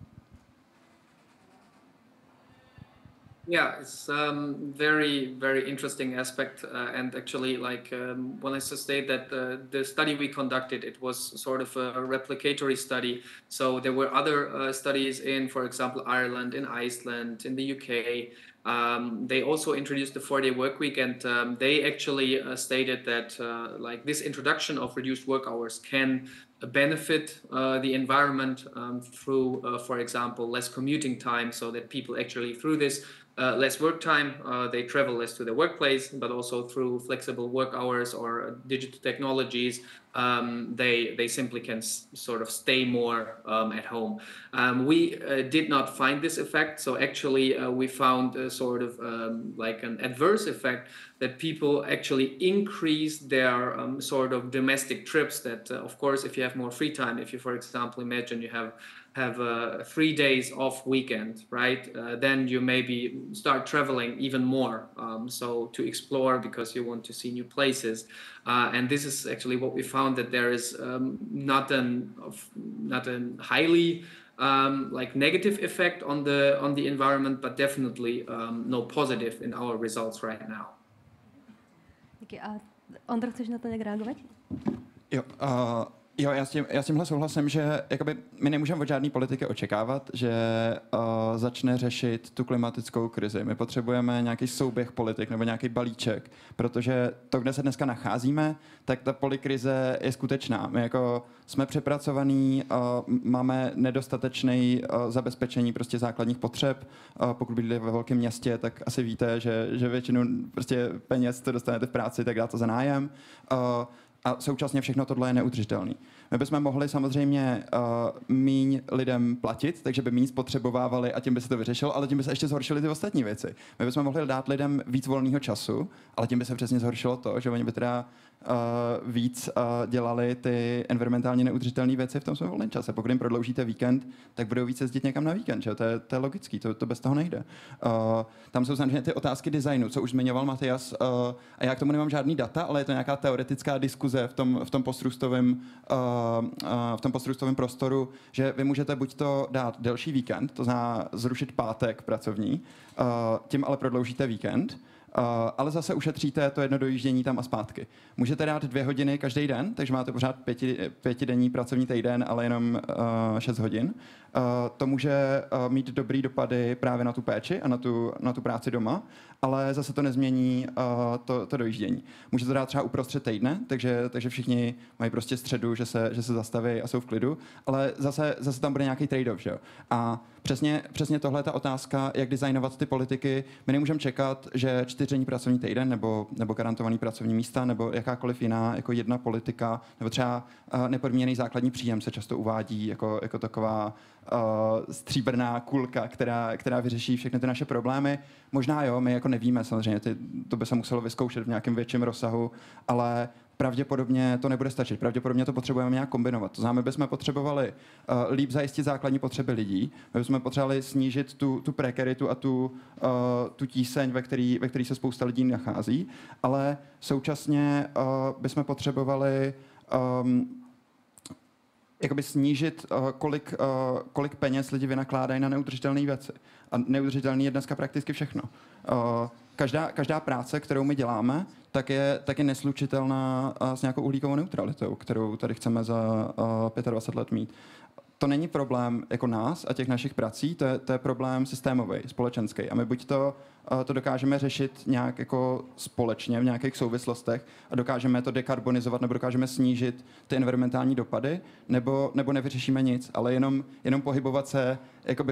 Yeah, it's um, very, very interesting aspect. Uh, and actually, like um, when I state that uh, the study we conducted, it was sort of a replicatory study. So there were other uh, studies in, for example, Ireland, in Iceland, in the UK. Um, they also introduced the four-day work week, and um, they actually uh, stated that uh, like this introduction of reduced work hours can benefit uh, the environment um, through, for example, less commuting time, so that people actually through this uh, less work time, uh, they travel less to the workplace, but also through flexible work hours or digital technologies, um, they they simply can sort of stay more um, at home. Um, we uh, did not find this effect, so actually uh, we found a sort of um, like an adverse effect that people actually increase their um, sort of domestic trips. That uh, of course, if you have more free time, if you, for example, imagine you have have uh, three days off weekend, right? Uh, then you maybe start traveling even more. Um, so to explore because you want to see new places. Uh, and this is actually what we found that there is um, not an not a highly um, like negative effect on the on the environment, but definitely um, no positive in our results right now. Okay, a Ondra, chceš na to nějak reagovat? Jo, uh... Jo, já s, tím, já s tímhle souhlasím, že jakoby, my nemůžeme od žádné politiky očekávat, že uh, začne řešit tu klimatickou krizi. My potřebujeme nějaký souběh politik nebo nějaký balíček, protože to, kde se dneska nacházíme, tak ta polikrize je skutečná. My jako jsme přepracovaní, uh, máme nedostatečné uh, zabezpečení prostě základních potřeb. Uh, pokud bydlíte ve velkém městě, tak asi víte, že, že většinu prostě peněz, co dostanete v práci, tak dá to za nájem. Uh, a současně všechno tohle je neudržitelné. My bychom mohli samozřejmě uh, míň lidem platit, takže by méně spotřebovávali a tím by se to vyřešilo, ale tím by se ještě zhoršily ty ostatní věci. My bychom mohli dát lidem víc volného času, ale tím by se přesně zhoršilo to, že oni by teda víc uh, dělali ty environmentálně neudržitelné věci v tom svém volném čase. Pokud jim prodloužíte víkend, tak budou víc jezdit někam na víkend. Že? To, je, to je logický, to, to bez toho nejde. Uh, tam jsou samozřejmě ty otázky designu, co už zmiňoval Matias, a já k tomu nemám žádný data, ale je to nějaká teoretická diskuze v tom, v tom postrůstovém v tom postrůstovém prostoru, že vy můžete buď to dát delší víkend, to znamená zrušit pátek pracovní, tím ale prodloužíte víkend, ale zase ušetříte to jedno dojíždění tam a zpátky. Můžete dát dvě hodiny každý den, takže máte pořád pěti, pětidenní pracovní týden, ale jenom uh, šest hodin. Uh, to může uh, mít dobrý dopady právě na tu péči a na tu, na tu práci doma, ale zase to nezmění uh, to, to dojíždění. Můžete to dát třeba uprostřed týdne, takže, takže všichni mají prostě středu, že se, že se zastaví a jsou v klidu, ale zase, zase tam bude nějaký trade-off. Že? A přesně, přesně tohle je ta otázka, jak designovat ty politiky. My nemůžeme čekat, že čtyření pracovní týden nebo, nebo garantovaný pracovní místa nebo jakákoliv jiná jako jedna politika, nebo třeba uh, nepodmíněný základní příjem se často uvádí jako, jako taková stříbrná kulka, která, která vyřeší všechny ty naše problémy. Možná jo, my jako nevíme samozřejmě, ty, to by se muselo vyzkoušet v nějakém větším rozsahu, ale pravděpodobně to nebude stačit. Pravděpodobně to potřebujeme nějak kombinovat. To znamená, bychom potřebovali uh, líp zajistit základní potřeby lidí, my bychom potřebovali snížit tu, tu prekaritu a tu, uh, tu tíseň, ve který, ve který se spousta lidí nachází, ale současně uh, bychom potřebovali um, jakoby snížit, uh, kolik, uh, kolik peněz lidi vynakládají na neudržitelné věci. A neudržitelný je dneska prakticky všechno. Uh, každá, každá práce, kterou my děláme, tak je, tak je neslučitelná s nějakou uhlíkovou neutralitou, kterou tady chceme za uh, 25 let mít to není problém jako nás a těch našich prací, to je, to je problém systémový, společenský. A my buď to, uh, to dokážeme řešit nějak jako společně v nějakých souvislostech a dokážeme to dekarbonizovat nebo dokážeme snížit ty environmentální dopady, nebo, nebo nevyřešíme nic, ale jenom, jenom pohybovat se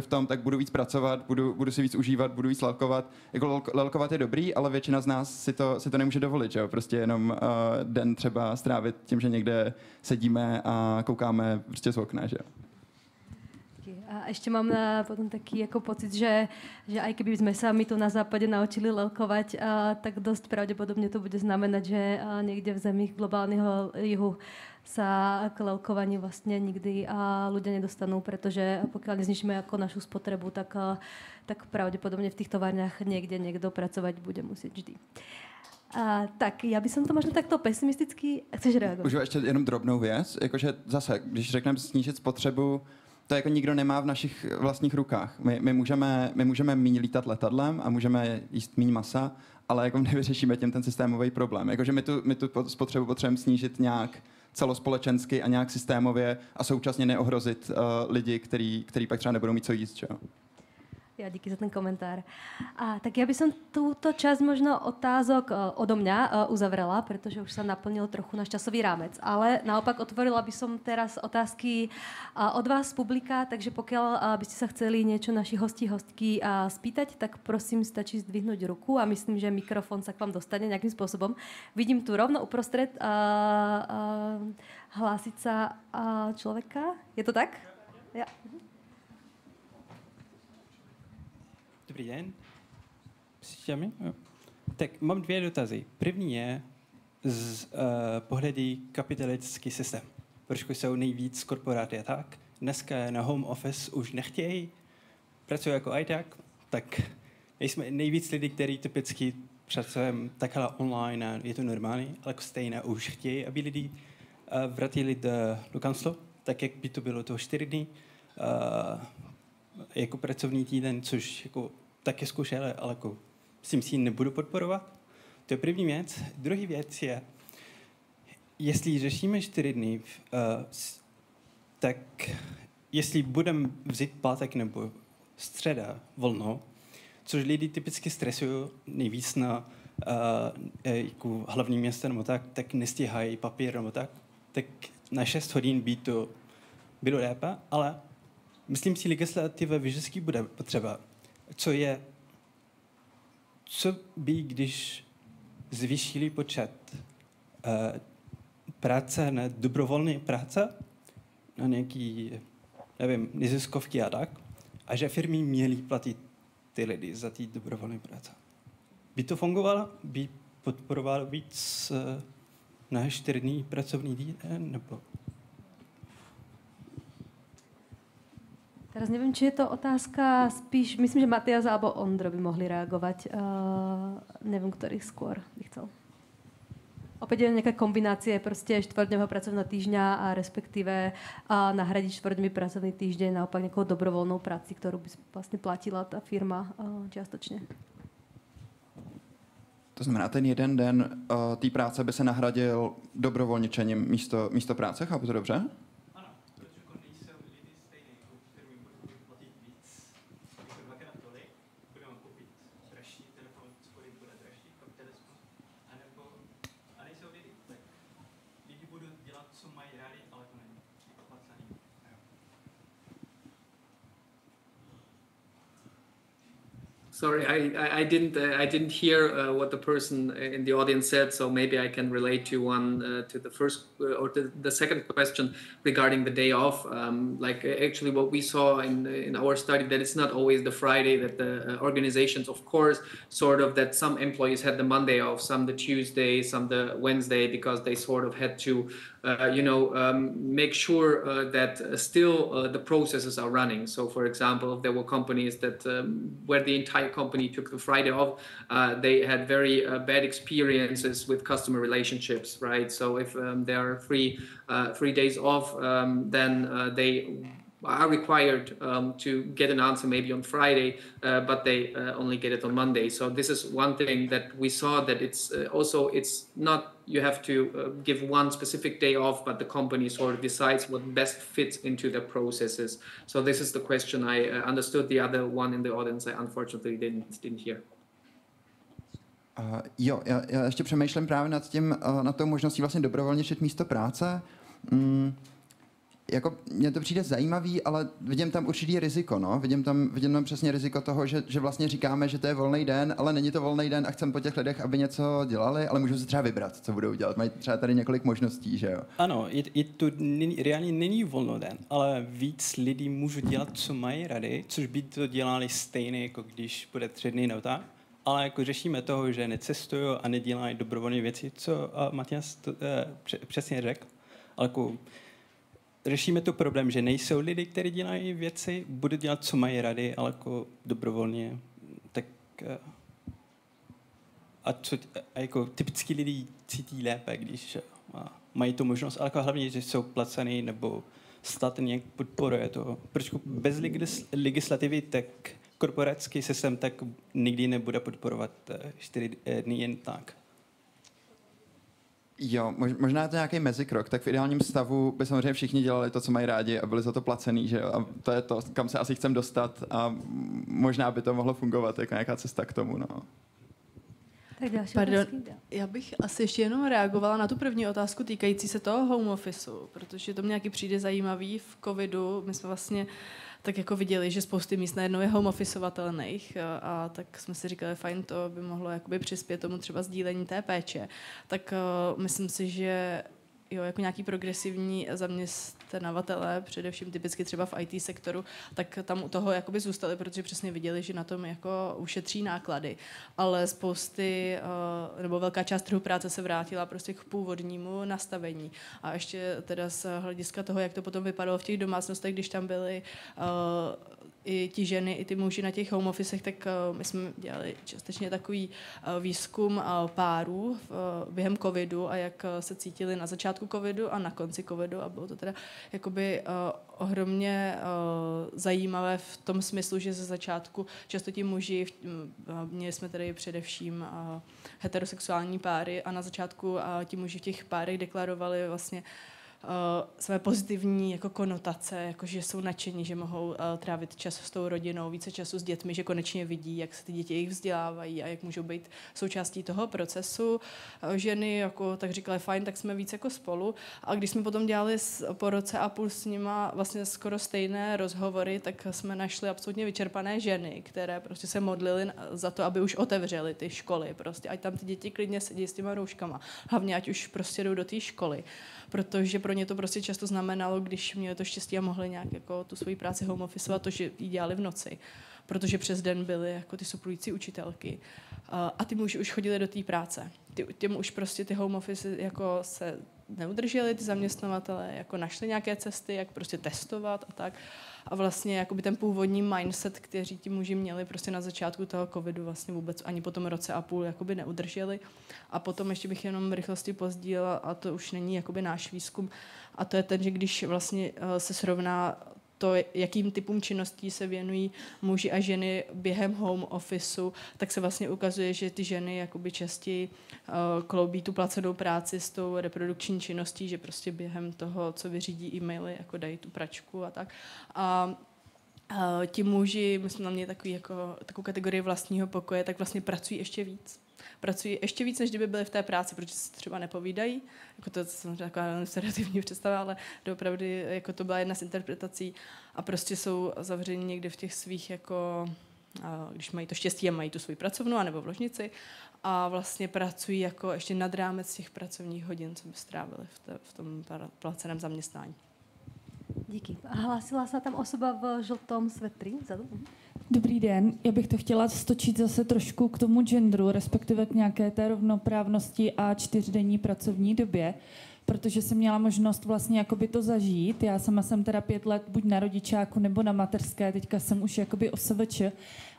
v tom, tak budu víc pracovat, budu, budu si víc užívat, budu víc lalkovat. Jako lalkovat je dobrý, ale většina z nás si to, si to nemůže dovolit, že jo? Prostě jenom uh, den třeba strávit tím, že někde sedíme a koukáme prostě z okna, že jo? A ešte mám na, potom taký ako pocit, že, že aj keby sme sa my tu na západe naučili lelkovať, a, tak dosť pravdepodobne to bude znamenať, že a, niekde v zemích globálneho jihu sa k lelkovaniu vlastne nikdy a ľudia nedostanú, pretože pokiaľ nezničíme ako našu spotrebu, tak, a, tak pravdepodobne v tých továrniach niekde niekto pracovať bude musieť vždy. A, tak, já bych to možná takto pesimisticky... Chceš reagovat? Už ještě jenom drobnou věc, jakože zase, když řekneme snížit spotřebu, to jako nikdo nemá v našich vlastních rukách. My, my, můžeme, my můžeme méně lítat letadlem a můžeme jíst méně masa, ale jako nevyřešíme tím ten systémový problém. Jakože my tu, my tu spotřebu potřebujeme snížit nějak celospolečensky a nějak systémově a současně neohrozit uh, lidi, který, který pak třeba nebudou mít co jíst. Čo? Ja, díky za ten komentár. A, tak ja by som túto časť možno otázok uh, odo mňa uh, uzavrela, pretože už sa naplnil trochu náš časový rámec. Ale naopak otvorila by som teraz otázky uh, od vás, publika, takže pokiaľ uh, by ste sa chceli niečo našich hostí, hostky spýtať, tak prosím, stačí zdvihnúť ruku a myslím, že mikrofon sa k vám dostane nejakým spôsobom. Vidím tu rovno uprostred hlásiť sa uh, človeka. Je to tak? Ja. Dobrý den. Slyšíte mě? Tak mám dvě dotazy. První je z uh, pohledy kapitalistický systém. Proč jsou nejvíc korporáty a tak. Dneska na home office už nechtějí, pracují jako ajťák, tak jsme nejvíc lidí, kteří typicky pracujeme takhle online a je to normální, ale jako stejně už chtějí, aby lidi uh, vrátili do, do kanclu, tak jak by to bylo toho čtyři dny, uh, jako pracovní týden, což jako taky zkušel, ale jako si nebudu podporovat. To je první věc. Druhý věc je, jestli řešíme čtyři dny, uh, tak jestli budeme vzít pátek nebo středa volno, což lidi typicky stresují nejvíc na uh, jako hlavní město nebo tak, tak nestíhají papír nebo tak, tak na 6 hodin by to bylo lépe, ale myslím si, legislativa vždycky bude potřeba co je, co by, když zvýšili počet uh, práce na dobrovolné práce, na nějaký, nevím, neziskovky a tak, a že firmy měly platit ty lidi za ty dobrovolné práce. By to fungovalo? By podporovalo víc uh, na čtyřdní pracovní den? Nebo Teraz neviem, či je to otázka spíš, myslím, že Matias alebo Ondro by mohli reagovať. Uh, neviem, ktorý skôr by chcel. Opäť je nejaká kombinácie prostě čtvrtdňového pracovného týždňa a respektíve a nahradiť čtvrtdňový pracovný týždeň naopak nejakou dobrovoľnou práci, ktorú by vlastne platila ta firma uh, čiastočne. To znamená, ten jeden den uh, té práce by se nahradil dobrovolničením místo, místo práce, chápu to dobře? Sorry, I, I didn't uh, I didn't hear uh, what the person in the audience said, so maybe I can relate to one uh, to the first uh, or to the second question regarding the day off. Um, like actually, what we saw in in our study that it's not always the Friday that the uh, organizations, of course, sort of that some employees had the Monday off, some the Tuesday, some the Wednesday because they sort of had to uh, you know, um, make sure uh, that uh, still uh, the processes are running. So, for example, there were companies that um, where the entire company took the Friday off, uh, they had very uh, bad experiences with customer relationships, right? So, if um, there are three three days off, um, then they are required um, to get an answer maybe on Friday, uh, but they uh, only get it on Monday. So this is one thing that we saw that it's uh, also it's not you have to uh, give one specific day off, but the company sort of decides what best fits into their processes. So this is the question I uh, understood. The other one in the audience I unfortunately didn't didn't hear. Uh, jo, já, já ještě přemýšlím právě nad tím, uh, nad tou možností vlastně dobrovolně šet místo práce. Mm, jako mně to přijde zajímavý, ale vidím tam určitý riziko, no. Vidím tam, vidím tam přesně riziko toho, že, že vlastně říkáme, že to je volný den, ale není to volný den a chceme po těch lidech, aby něco dělali, ale můžou si třeba vybrat, co budou dělat. Mají třeba tady několik možností, že jo? Ano, je, je to není, reálně není volný den, ale víc lidí můžou dělat, co mají rady, což by to dělali stejně, jako když bude tři dny nebo tak. Ale jako řešíme toho, že necestují a nedělají dobrovolné věci, co Matias to, uh, přesně řekl. Ale jako řešíme tu problém, že nejsou lidi, kteří dělají věci, budou dělat, co mají rady, ale jako dobrovolně. Tak uh, a, co, a jako typicky lidi cítí lépe, když a, mají tu možnost, ale jako hlavně, že jsou placený nebo stát nějak podporuje to. Protože bez legislativy tak korporátský systém tak nikdy nebude podporovat eh, čtyři dny jen tak. Jo, možná je to nějaký mezikrok, tak v ideálním stavu by samozřejmě všichni dělali to, co mají rádi a byli za to placený, že jo? A to je to, kam se asi chcem dostat a možná by to mohlo fungovat jako nějaká cesta k tomu, no. Tak další Pardon, já bych asi ještě jenom reagovala na tu první otázku týkající se toho home officeu, protože to mě nějaký přijde zajímavý v covidu. My jsme vlastně tak jako viděli, že spousty míst najednou je home officeovatelných a, a tak jsme si říkali, fajn, to by mohlo jakoby přispět tomu třeba sdílení té péče. Tak uh, myslím si, že jo, jako nějaký progresivní zaměstnavatelé, především typicky třeba v IT sektoru, tak tam u toho jakoby zůstali, protože přesně viděli, že na tom jako ušetří náklady. Ale spousty, eh, nebo velká část trhu práce se vrátila prostě k původnímu nastavení. A ještě teda z hlediska toho, jak to potom vypadalo v těch domácnostech, když tam byly eh, i ti ženy, i ty muži na těch home officech, tak uh, my jsme dělali částečně takový uh, výzkum uh, párů uh, během covidu a jak uh, se cítili na začátku covidu a na konci covidu a bylo to teda jakoby uh, ohromně uh, zajímavé v tom smyslu, že ze začátku často ti muži, uh, měli jsme tady především uh, heterosexuální páry a na začátku uh, ti muži v těch párech deklarovali vlastně uh, své pozitivní jako konotace, jako že jsou nadšení, že mohou uh, trávit čas s tou rodinou, více času s dětmi, že konečně vidí, jak se ty děti jich vzdělávají a jak můžou být součástí toho procesu. Uh, ženy jako tak říkali, fajn, tak jsme víc jako spolu. A když jsme potom dělali po roce a půl s nima vlastně skoro stejné rozhovory, tak jsme našli absolutně vyčerpané ženy, které prostě se modlily za to, aby už otevřely ty školy. Prostě, ať tam ty děti klidně sedí s těma rouškama. Hlavně, ať už prostě jdou do té školy protože pro ně to prostě často znamenalo, když měli to štěstí a mohli nějak jako tu svoji práci home office to, že ji dělali v noci protože přes den byly jako ty suplující učitelky. A ty muži už chodili do té práce. Ty, těm už prostě ty home office jako se neudrželi, ty zaměstnavatele jako našli nějaké cesty, jak prostě testovat a tak a vlastně jakoby ten původní mindset, který ti muži měli prostě na začátku toho covidu vlastně vůbec ani po tom roce a půl jakoby neudrželi. A potom ještě bych jenom v rychlosti pozdílela, a to už není jakoby náš výzkum, a to je ten, že když vlastně eh, se srovná to, jakým typům činností se věnují muži a ženy během home officeu, tak se vlastně ukazuje, že ty ženy jakoby častěji uh, kloubí tu placenou práci s tou reprodukční činností, že prostě během toho, co vyřídí e-maily, jako dají tu pračku a tak. A uh, ti muži, myslím na mě takový, jako, takovou kategorii vlastního pokoje, tak vlastně pracují ještě víc pracují ještě víc, než kdyby byli v té práci, protože se třeba nepovídají. Jako to samozřejmě taková stereotypní představa, ale doopravdy jako to byla jedna z interpretací a prostě jsou zavřeni někde v těch svých jako když mají to štěstí a mají tu svoji pracovnu anebo v ložnici a vlastně pracují jako ještě nad rámec těch pracovních hodin, co by strávili v, te, v tom placeném zaměstnání. Díky. A hlásila se tam osoba v žlutém svetri vzadu? Dobrý den, já bych to chtěla stočit zase trošku k tomu genderu, respektive k nějaké té rovnoprávnosti a čtyřdenní pracovní době, protože jsem měla možnost vlastně jakoby to zažít. Já sama jsem teda pět let buď na rodičáku nebo na mateřské, teďka jsem už jakoby OSVČ,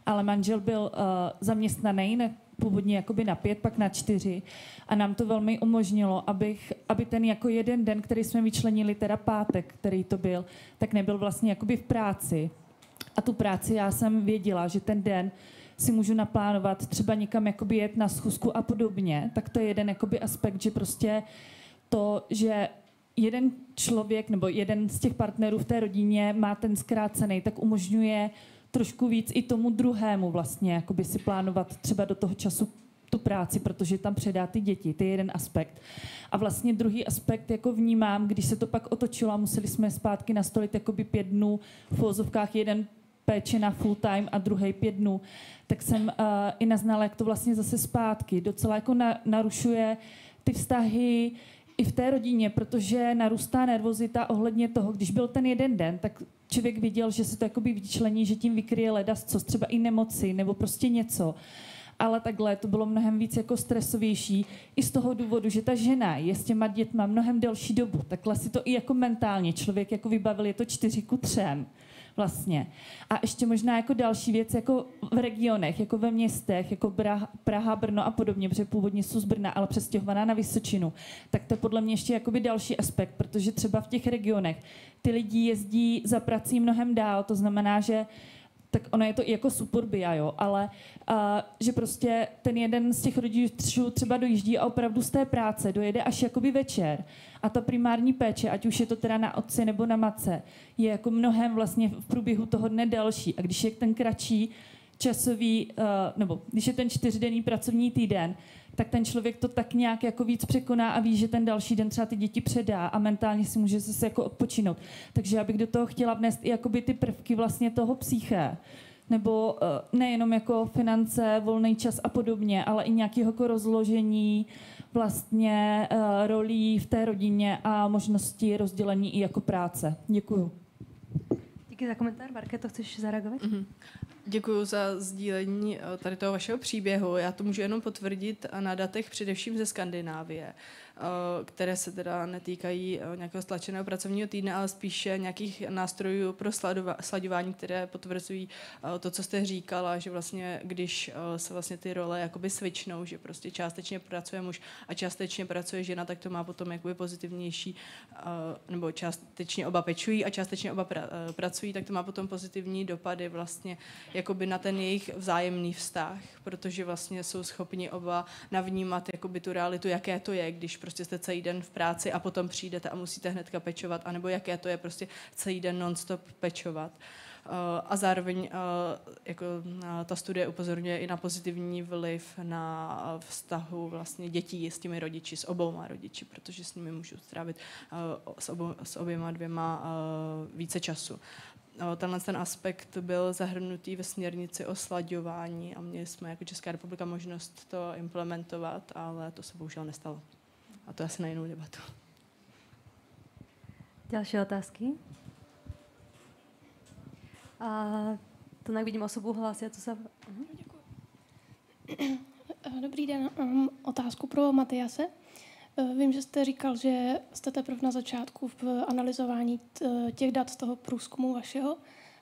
ale manžel byl uh, zaměstnaný, ne, původně jakoby na pět, pak na čtyři a nám to velmi umožnilo, abych, aby ten jako jeden den, který jsme vyčlenili, teda pátek, který to byl, tak nebyl vlastně jakoby v práci, a tu práci já jsem věděla, že ten den si můžu naplánovat třeba někam jakoby jet na schůzku a podobně, tak to je jeden jakoby aspekt, že prostě to, že jeden člověk nebo jeden z těch partnerů v té rodině má ten zkrácený, tak umožňuje trošku víc i tomu druhému vlastně jakoby si plánovat třeba do toho času tu práci, protože tam předá ty děti, to je jeden aspekt. A vlastně druhý aspekt jako vnímám, když se to pak otočilo a museli jsme zpátky nastolit jakoby pět dnů v vozovkách jeden péče na full time a druhý pět dnů, tak jsem uh, i naznala, jak to vlastně zase zpátky docela jako na, narušuje ty vztahy i v té rodině, protože narůstá nervozita ohledně toho, když byl ten jeden den, tak člověk viděl, že se to jakoby vyčlení, že tím vykryje ledas, co třeba i nemoci nebo prostě něco. Ale takhle to bylo mnohem víc jako stresovější i z toho důvodu, že ta žena je s těma dětma mnohem delší dobu. Takhle si to i jako mentálně člověk jako vybavil, je to čtyři ku třem vlastně. A ještě možná jako další věc, jako v regionech, jako ve městech, jako Praha, Brno a podobně, protože původně jsou z Brna, ale přestěhovaná na Vysočinu, tak to je podle mě ještě jakoby další aspekt, protože třeba v těch regionech ty lidi jezdí za prací mnohem dál, to znamená, že tak ono je to i jako suburbia, jo, ale uh, že prostě ten jeden z těch rodičů třeba dojíždí a opravdu z té práce dojede až jakoby večer a ta primární péče, ať už je to teda na otci nebo na matce, je jako mnohem vlastně v průběhu toho dne delší. A když je ten kratší časový, uh, nebo když je ten čtyřdenní pracovní týden, tak ten člověk to tak nějak jako víc překoná a ví, že ten další den třeba ty děti předá a mentálně si může zase jako odpočinout. Takže já bych do toho chtěla vnést i jakoby ty prvky vlastně toho psyché nebo uh, nejenom jako finance, volný čas a podobně, ale i nějakého jako rozložení vlastně uh, rolí v té rodině a možnosti rozdělení i jako práce. Děkuju. Díky za komentář. to chceš zareagovat? Mm-hmm. Děkuji za sdílení eh, tady toho vašeho příběhu. Já to můžu jenom potvrdit na datech především ze Skandinávie. Eh, které se teda netýkají eh, nějakého stlačeného pracovního týdne, ale spíše nějakých nástrojů pro sladování, které potvrzují eh, to, co jste říkala, že vlastně, když se vlastně ty role jakoby switchnou, že prostě částečně pracuje muž a částečně pracuje žena, tak to má potom jakoby pozitivnější, nebo částečně oba pečují a částečně oba pra, pracují, tak to má potom pozitivní dopady vlastně jakoby na ten jejich vzájemný vztah, protože vlastně jsou schopni oba navnímat jakoby tu realitu, jaké to je, když prostě jste celý den v práci a potom přijdete a musíte hnedka pečovat, anebo jaké to je prostě celý den non-stop pečovat. Uh, a zároveň uh, jako uh, ta studie upozorňuje i na pozitivní vliv na vztahu vlastně dětí s těmi rodiči, s obouma rodiči, protože s nimi můžu strávit s, obou, s oběma dvěma více času. Tenhle ten aspekt byl zahrnutý ve směrnici o slaďování a měli jsme jako Česká republika možnost to implementovat, ale to se bohužel nestalo. A to je asi na jinou debatu. Další otázky? A to nevidím osobu hlásit, co se... Mhm. Děkuji. Dobrý den, mám otázku pro Matyase. Vím, že jste říkal, že jste teprve na začátku v analyzování těch dat z toho průzkumu vašeho,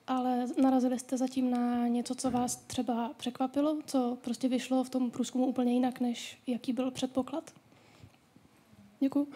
ale narazili jste zatím na něco, co vás třeba překvapilo, co prostě vyšlo v tom průzkumu úplně jinak, než jaký byl předpoklad? Děkuji.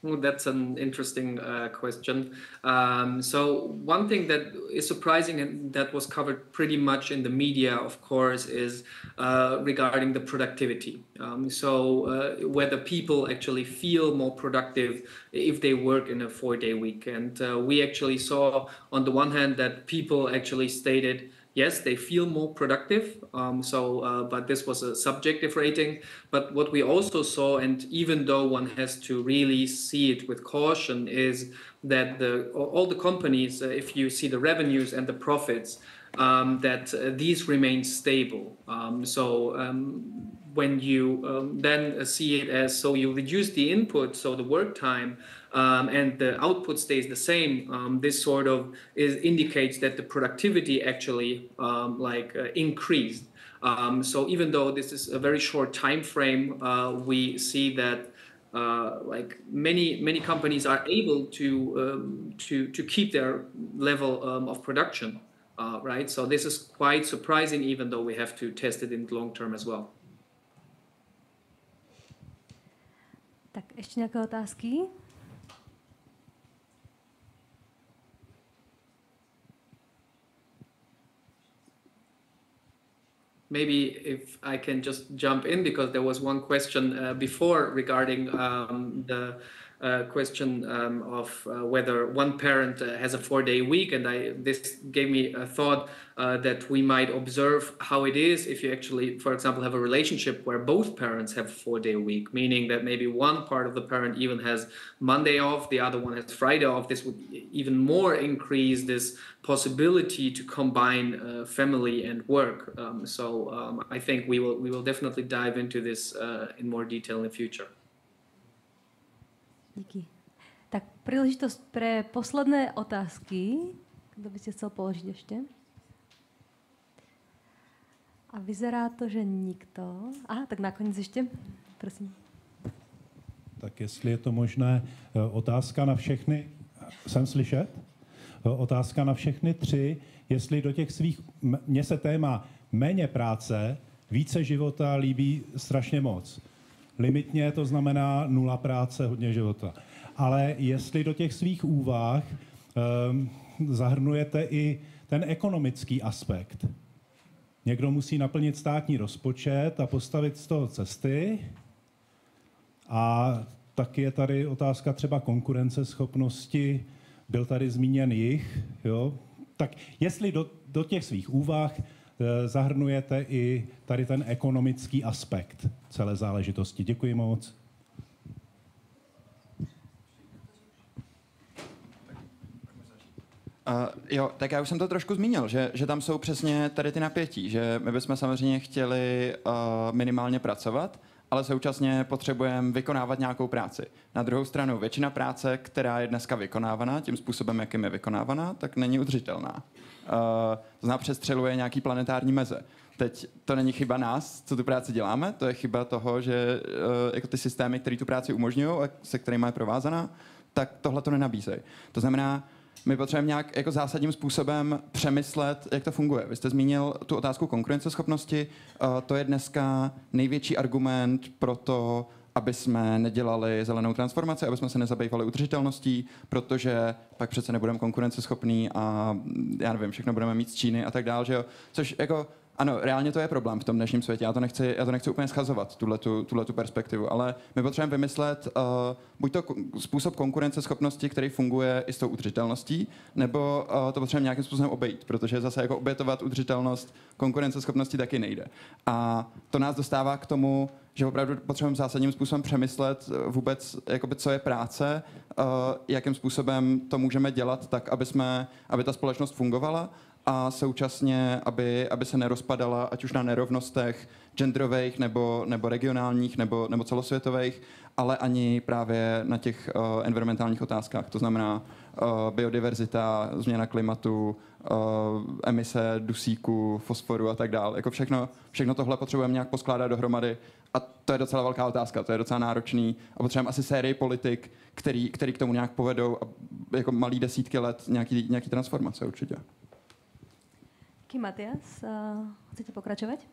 Well, that's an interesting uh, question. Um, so one thing that is surprising and that was covered pretty much in the media, of course, is uh, regarding the productivity. Um, so uh, whether people actually feel more productive if they work in a four-day week, and uh, we actually saw on the one hand that people actually stated yes, they feel more productive. Um, so, uh, but this was a subjective rating. But what we also saw, and even though one has to really see it with caution, is that the all the companies, uh, if you see the revenues and the profits, um, that uh, these remain stable. Um, so um, when you um, then see it as so you reduce the input, so the work time, um, and the output stays the same, um, this sort of is, indicates that the productivity actually um, like uh, increased. Um, so even though this is a very short time frame, uh, we see that uh, like many many companies are able to um, to to keep their level um, of production, uh, right? So this is quite surprising, even though we have to test it in the long term as well. Tak ještě nějaké otázky? Maybe if I can just jump in because there was one question uh, before regarding um, the uh, question um, of uh, whether one parent uh, has a four-day week, and I this gave me a thought uh, that we might observe how it is if you actually, for example, have a relationship where both parents have a four-day week, meaning that maybe one part of the parent even has Monday off, the other one has Friday off. This would even more increase this possibility to combine uh, family and work. Um, so um, I think we will we will definitely dive into this uh, in more detail in the future. Díky. Tak příležitost pre posledné otázky. Kdo by si chcel položit ještě? A vyzerá to, že nikto. Aha, tak nakonec ještě. Prosím. Tak jestli je to možné, eh, otázka na všechny, jsem slyšet? Eh, otázka na všechny tři, jestli do těch svých, mně se téma méně práce, více života líbí strašně moc. Limitně to znamená nula práce, hodně života. Ale jestli do těch svých úvah um, zahrnujete i ten ekonomický aspekt. Někdo musí naplnit státní rozpočet a postavit z toho cesty. A taky je tady otázka třeba konkurenceschopnosti. Byl tady zmíněn jich. Jo? Tak jestli do, do těch svých úvah zahrnujete i tady ten ekonomický aspekt celé záležitosti. Děkuji moc. Uh, jo, tak já už jsem to trošku zmínil, že, že tam jsou přesně tady ty napětí, že my bychom samozřejmě chtěli uh, minimálně pracovat, ale současně potřebujeme vykonávat nějakou práci. Na druhou stranu, většina práce, která je dneska vykonávaná tím způsobem, jakým je vykonávaná, tak není udržitelná. Uh, to znamená, přestřeluje nějaký planetární meze. Teď to není chyba nás, co tu práci děláme, to je chyba toho, že uh, jako ty systémy, které tu práci umožňují a se kterými je provázaná, tak tohle to nenabízejí. To znamená, my potřebujeme nějak jako zásadním způsobem přemyslet, jak to funguje. Vy jste zmínil tu otázku konkurenceschopnosti. Uh, to je dneska největší argument pro to, aby jsme nedělali zelenou transformaci, aby jsme se nezabývali udržitelností, protože pak přece nebudeme konkurenceschopní a já nevím, všechno budeme mít z Číny a tak dále? Což jako ano, reálně to je problém v tom dnešním světě. Já to nechci, já to nechci úplně schazovat, tuhle tu perspektivu, ale my potřebujeme vymyslet uh, buď to způsob konkurenceschopnosti, který funguje i s tou udržitelností, nebo uh, to potřebujeme nějakým způsobem obejít, protože zase jako obětovat udržitelnost konkurenceschopnosti taky nejde. A to nás dostává k tomu, že opravdu potřebujeme zásadním způsobem přemyslet uh, vůbec, jakoby, co je práce, uh, jakým způsobem to můžeme dělat tak, aby, jsme, aby ta společnost fungovala a současně, aby, aby se nerozpadala, ať už na nerovnostech genderových nebo, nebo regionálních nebo, nebo celosvětových, ale ani právě na těch uh, environmentálních otázkách. To znamená uh, biodiverzita, změna klimatu, uh, emise dusíku, fosforu a tak dále. Jako všechno, všechno tohle potřebujeme nějak poskládat dohromady a to je docela velká otázka, to je docela náročný a potřebujeme asi sérii politik, který, který k tomu nějak povedou a jako malý desítky let nějaký, nějaký transformace určitě. Kým Matias, uh, chcete pokračovať?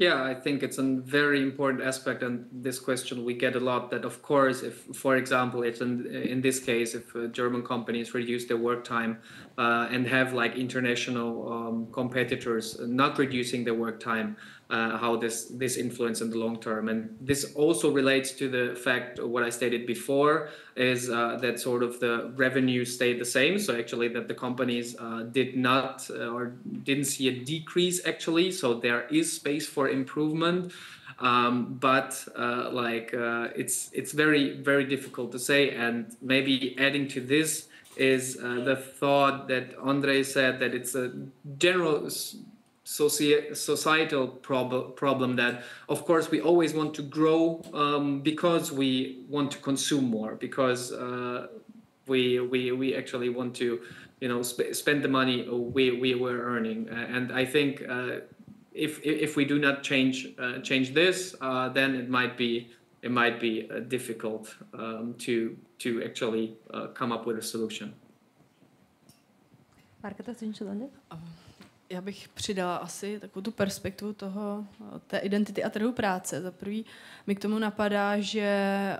Yeah, I think it's a very important aspect, and this question we get a lot. That of course, if, for example, if in, in this case, if uh, German companies reduce their work time uh, and have like international um, competitors not reducing their work time, uh, how this this influence in the long term. And this also relates to the fact what I stated before is uh, that sort of the revenue stayed the same. So actually, that the companies uh, did not uh, or didn't see a decrease actually. So there is space for improvement. Um, but uh, like uh, it's it's very very difficult to say. And maybe adding to this is the thought that Andre said that it's a general soci- societal prob- problem that of course we always want to grow um, because we want to consume more because uh, we, we we actually want to you know sp- spend the money we, we were earning and I think uh, if if we do not change uh, change this uh, then it might be it might be uh, difficult um, to to actually uh, come up with a solution. Marka, to chceš já bych přidala asi takovou tu perspektivu toho, té identity a trhu práce. Za prvý mi k tomu napadá, že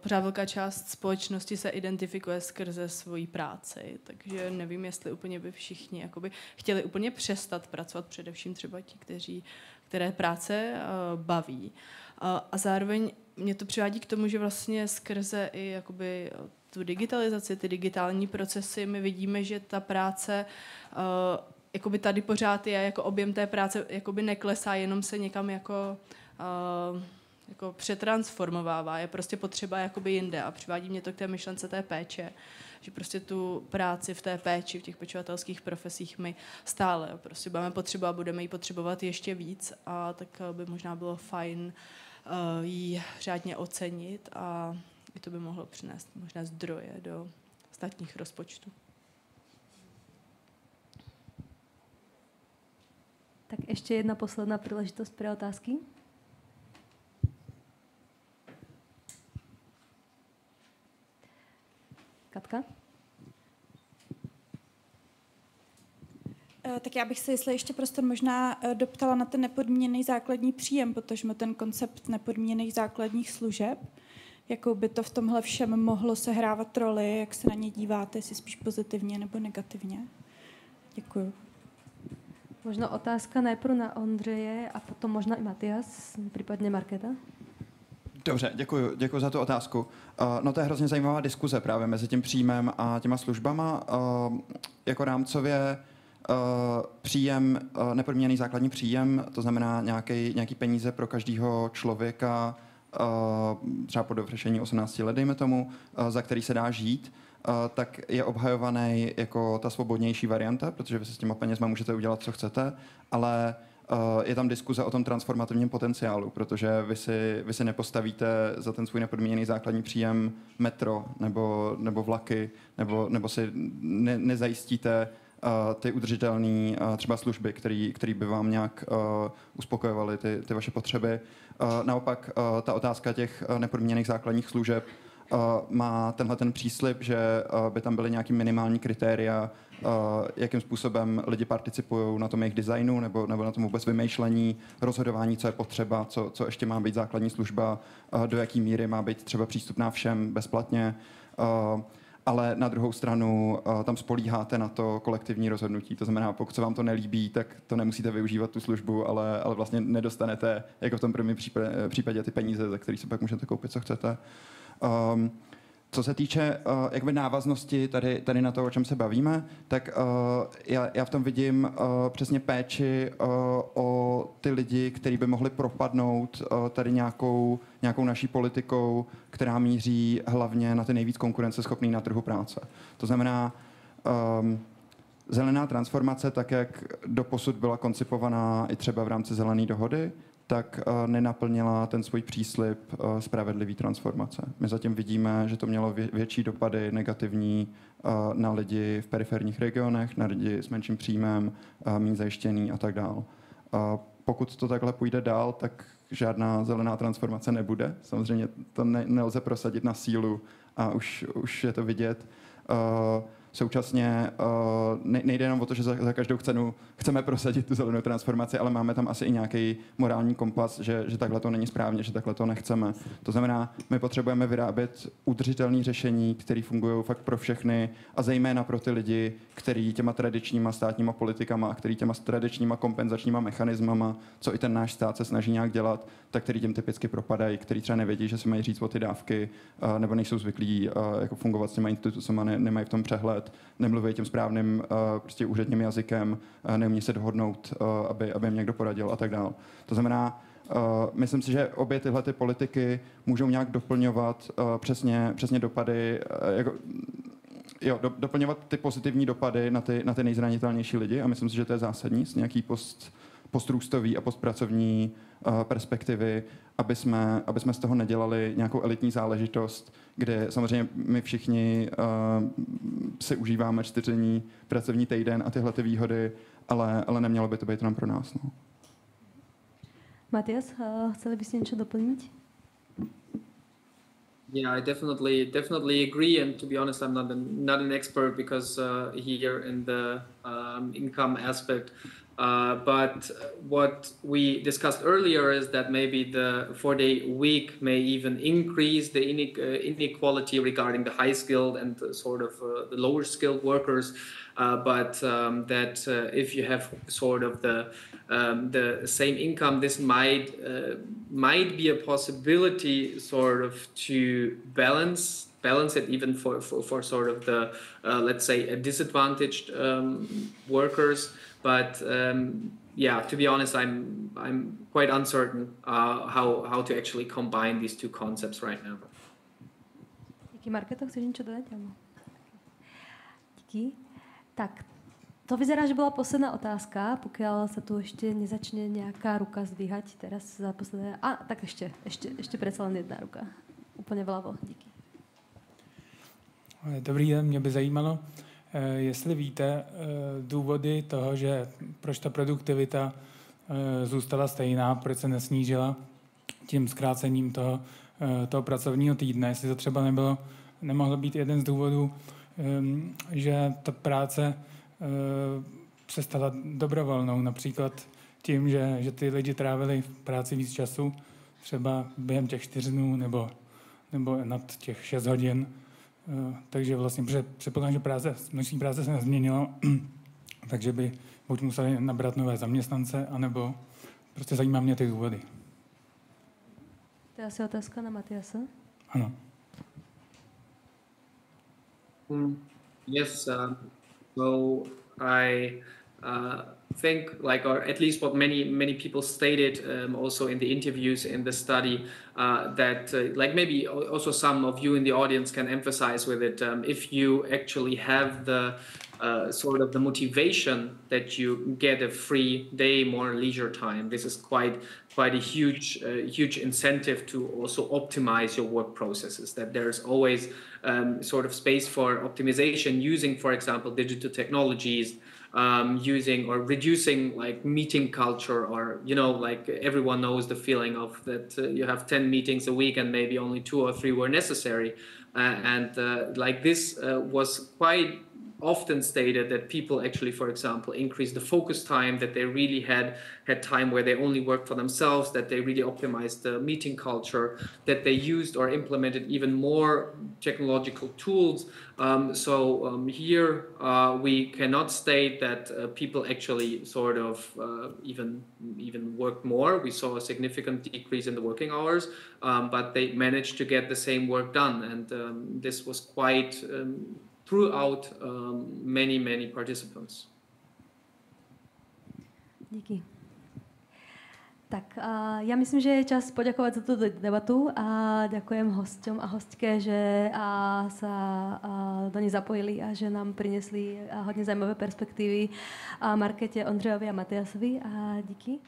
pořád velká část společnosti se identifikuje skrze svoji práci, takže nevím, jestli úplně by všichni jakoby chtěli úplně přestat pracovat, především třeba ti, kteří, které práce baví. A, zároveň mě to přivádí k tomu, že vlastně skrze i jakoby tu digitalizaci, ty digitální procesy, my vidíme, že ta práce jakoby tady pořád je jako objem té práce jakoby neklesá, jenom se někam jako, uh, jako přetransformovává. Je prostě potřeba jakoby jinde a přivádí mě to k té myšlence té péče, že prostě tu práci v té péči, v těch pečovatelských profesích my stále prostě budeme potřebovat, budeme ji potřebovat ještě víc a tak by možná bylo fajn uh, ji řádně ocenit a i to by mohlo přinést možná zdroje do státních rozpočtů. Tak ještě jedna posledná příležitost pro otázky. Katka? Eh, tak já bych se, jestli ještě prostor možná eh, doptala na ten nepodmíněný základní příjem, protože ten koncept nepodmíněných základních služeb, jakou by to v tomhle všem mohlo sehrávat roli, jak se na ně díváte, jestli spíš pozitivně nebo negativně. Děkuju. Možná otázka najprv na Ondřeje a potom možná i Matias, případně Marketa. Dobře, děkuji, děkuji za tu otázku. Uh, no to je hrozně zajímavá diskuze právě mezi tím příjmem a těma službama. Uh, jako rámcově uh, příjem, nepodmíněný základní příjem, to znamená nějaký, nějaký peníze pro každého člověka, třeba po dovršení 18 let, dejme tomu, za který se dá žít, tak je obhajovaný jako ta svobodnější varianta, protože vy se s těma penězma můžete udělat, co chcete, ale Uh, je tam diskuze o tom transformativním potenciálu, protože vy si, vy si nepostavíte za ten svůj nepodmíněný základní příjem metro nebo, nebo vlaky, nebo, nebo si ne, nezajistíte uh, ty udržitelné třeba služby, které by vám nějak uspokojovaly ty, ty vaše potřeby. Naopak ta otázka těch nepodmíněných základních služeb má tenhle ten příslip, že uh, by tam byly nějaký minimální kritéria, uh, jakým způsobem lidi participují na tom jejich designu nebo, nebo na tom vůbec vymýšlení, rozhodování, co je potřeba, co, co ještě má být základní služba, uh, do jaký míry má být třeba přístupná všem bezplatně. Uh, ale na druhou stranu uh, tam spolíháte na to kolektivní rozhodnutí. To znamená, pokud se vám to nelíbí, tak to nemusíte využívat tu službu, ale, ale vlastně nedostanete, jako v tom prvním případě, případě, ty peníze, za které si pak můžete koupit, co chcete. Um, co se týče uh, jakby návaznosti tady, tady na to, o čem se bavíme, tak uh, já, já v tom vidím uh, přesně péči uh, o ty lidi, kteří by mohli propadnout uh, tady nějakou, nějakou naší politikou, která míří hlavně na ty nejvíc konkurenceschopný na trhu práce. To znamená, um, zelená transformace, tak jak doposud byla koncipovaná i třeba v rámci zelené dohody, tak uh, nenaplnila ten svůj příslip uh, spravedlivý transformace. My zatím vidíme, že to mělo vě- větší dopady negativní uh, na lidi v periferních regionech, na lidi s menším příjmem, méně zajištěný a tak dál. Pokud to takhle půjde dál, tak žádná zelená transformace nebude. Samozřejmě to ne- nelze prosadit na sílu a už, už je to vidět. Uh, Současně uh, nejde jenom o to, že za, každou cenu chceme prosadit tu zelenou transformaci, ale máme tam asi i nějaký morální kompas, že, že takhle to není správně, že takhle to nechceme. To znamená, my potřebujeme vyrábět udržitelné řešení, které fungují fakt pro všechny a zejména pro ty lidi, kteří těma tradičníma státníma politikama a který těma tradičníma kompenzačníma mechanismama, co i ten náš stát se snaží nějak dělat, tak který tím typicky propadají, který třeba nevědí, že si mají říct o ty dávky, uh, nebo nejsou zvyklí uh, jako fungovat s těma institucemi, ne, nemají v tom přehled let, nemluví tím správným uh, prostě úředním jazykem, uh, neumí se dohodnout, uh, aby, aby jim někdo poradil a tak dále. To znamená, Uh, myslím si, že obě tyhle ty politiky můžou nějak doplňovat uh, přesně, přesně dopady, uh, jako, jo, do, doplňovat ty pozitivní dopady na ty, na ty nejzranitelnější lidi a myslím si, že to je zásadní z nějaký post, postrůstový a postpracovní uh, perspektivy, aby jsme, aby jsme z toho nedělali nějakou elitní záležitost, kde samozřejmě my všichni uh, si užíváme čtyření pracovní týden a tyhle ty výhody, ale, ale nemělo by to být jenom pro nás. No. Matias, uh, chceli bys něco doplnit? Yeah, I definitely definitely agree. And to be honest, I'm not an, not an expert because uh, here in the um, income aspect, Uh, but what we discussed earlier is that maybe the four-day week may even increase the uh, inequality regarding the high-skilled and sort of uh, the lower-skilled workers. Uh, but um, that uh, if you have sort of the um, the same income, this might might be a possibility, sort of, to balance balance it even for for, for sort of the let's say disadvantaged um, workers. But um, yeah, to be honest, I'm I'm quite uncertain uh, how how to actually combine these two concepts right now. Díky, Marketo, chceš něco dodat? Díky. Tak, to vyzerá, že byla posledná otázka, pokud se tu ještě nezačne nějaká ruka zdvíhat teraz za posledné. A, tak ještě, ještě, ještě přece jen jedna ruka. Úplně vľavo, díky. Dobrý den, mě by zajímalo, jestli víte eh, důvody toho, že proč ta produktivita eh, zůstala stejná, proč se nesnížila tím zkrácením toho, toho pracovního týdne, jestli to třeba nebylo, nemohlo být jeden z důvodů ehm, že ta práce eh, se stala dobrovolnou, například tím, že, že ty lidi trávili v práci víc času, třeba během těch čtyř dnů nebo, nebo nad těch šest hodin. Eh, takže vlastně předpokládám, že práce, noční práce se nezměnilo, takže by buď museli nabrat nové zaměstnance, anebo prostě zajímá mě ty důvody. To je asi otázka na Matiase. Ano. Mm, yes, uh, so I uh, think like or at least what many many people stated um, also in the interviews in the study uh, that uh, like maybe also some of you in the audience can emphasize with it um, if you actually have the uh, sort of the motivation that you get a free day more leisure time this is quite quite a huge uh, huge incentive to also optimize your work processes that there's always um, sort of space for optimization using for example digital technologies um, using or reducing like meeting culture or you know like everyone knows the feeling of that uh, you have 10 meetings a week and maybe only two or three were necessary. Uh, and uh, like this uh, was quite often stated that people actually, for example, increased the focus time, that they really had had time where they only worked for themselves, that they really optimized the meeting culture, that they used or implemented even more technological tools. Um, so um, here uh, we cannot state that uh, people actually sort of uh, even even worked more. We saw a significant decrease in the working hours, um, but they managed to get the same work done, and um, this was quite um, throughout um, many, many participants. Díky. Tak a já myslím, že je čas poděkovat za tuto debatu a děkujem hostem a hostke, že a se do ní zapojili a že nám přinesli hodně zajímavé perspektivy a Marketě, Ondřejovi a Matiasovi a díky.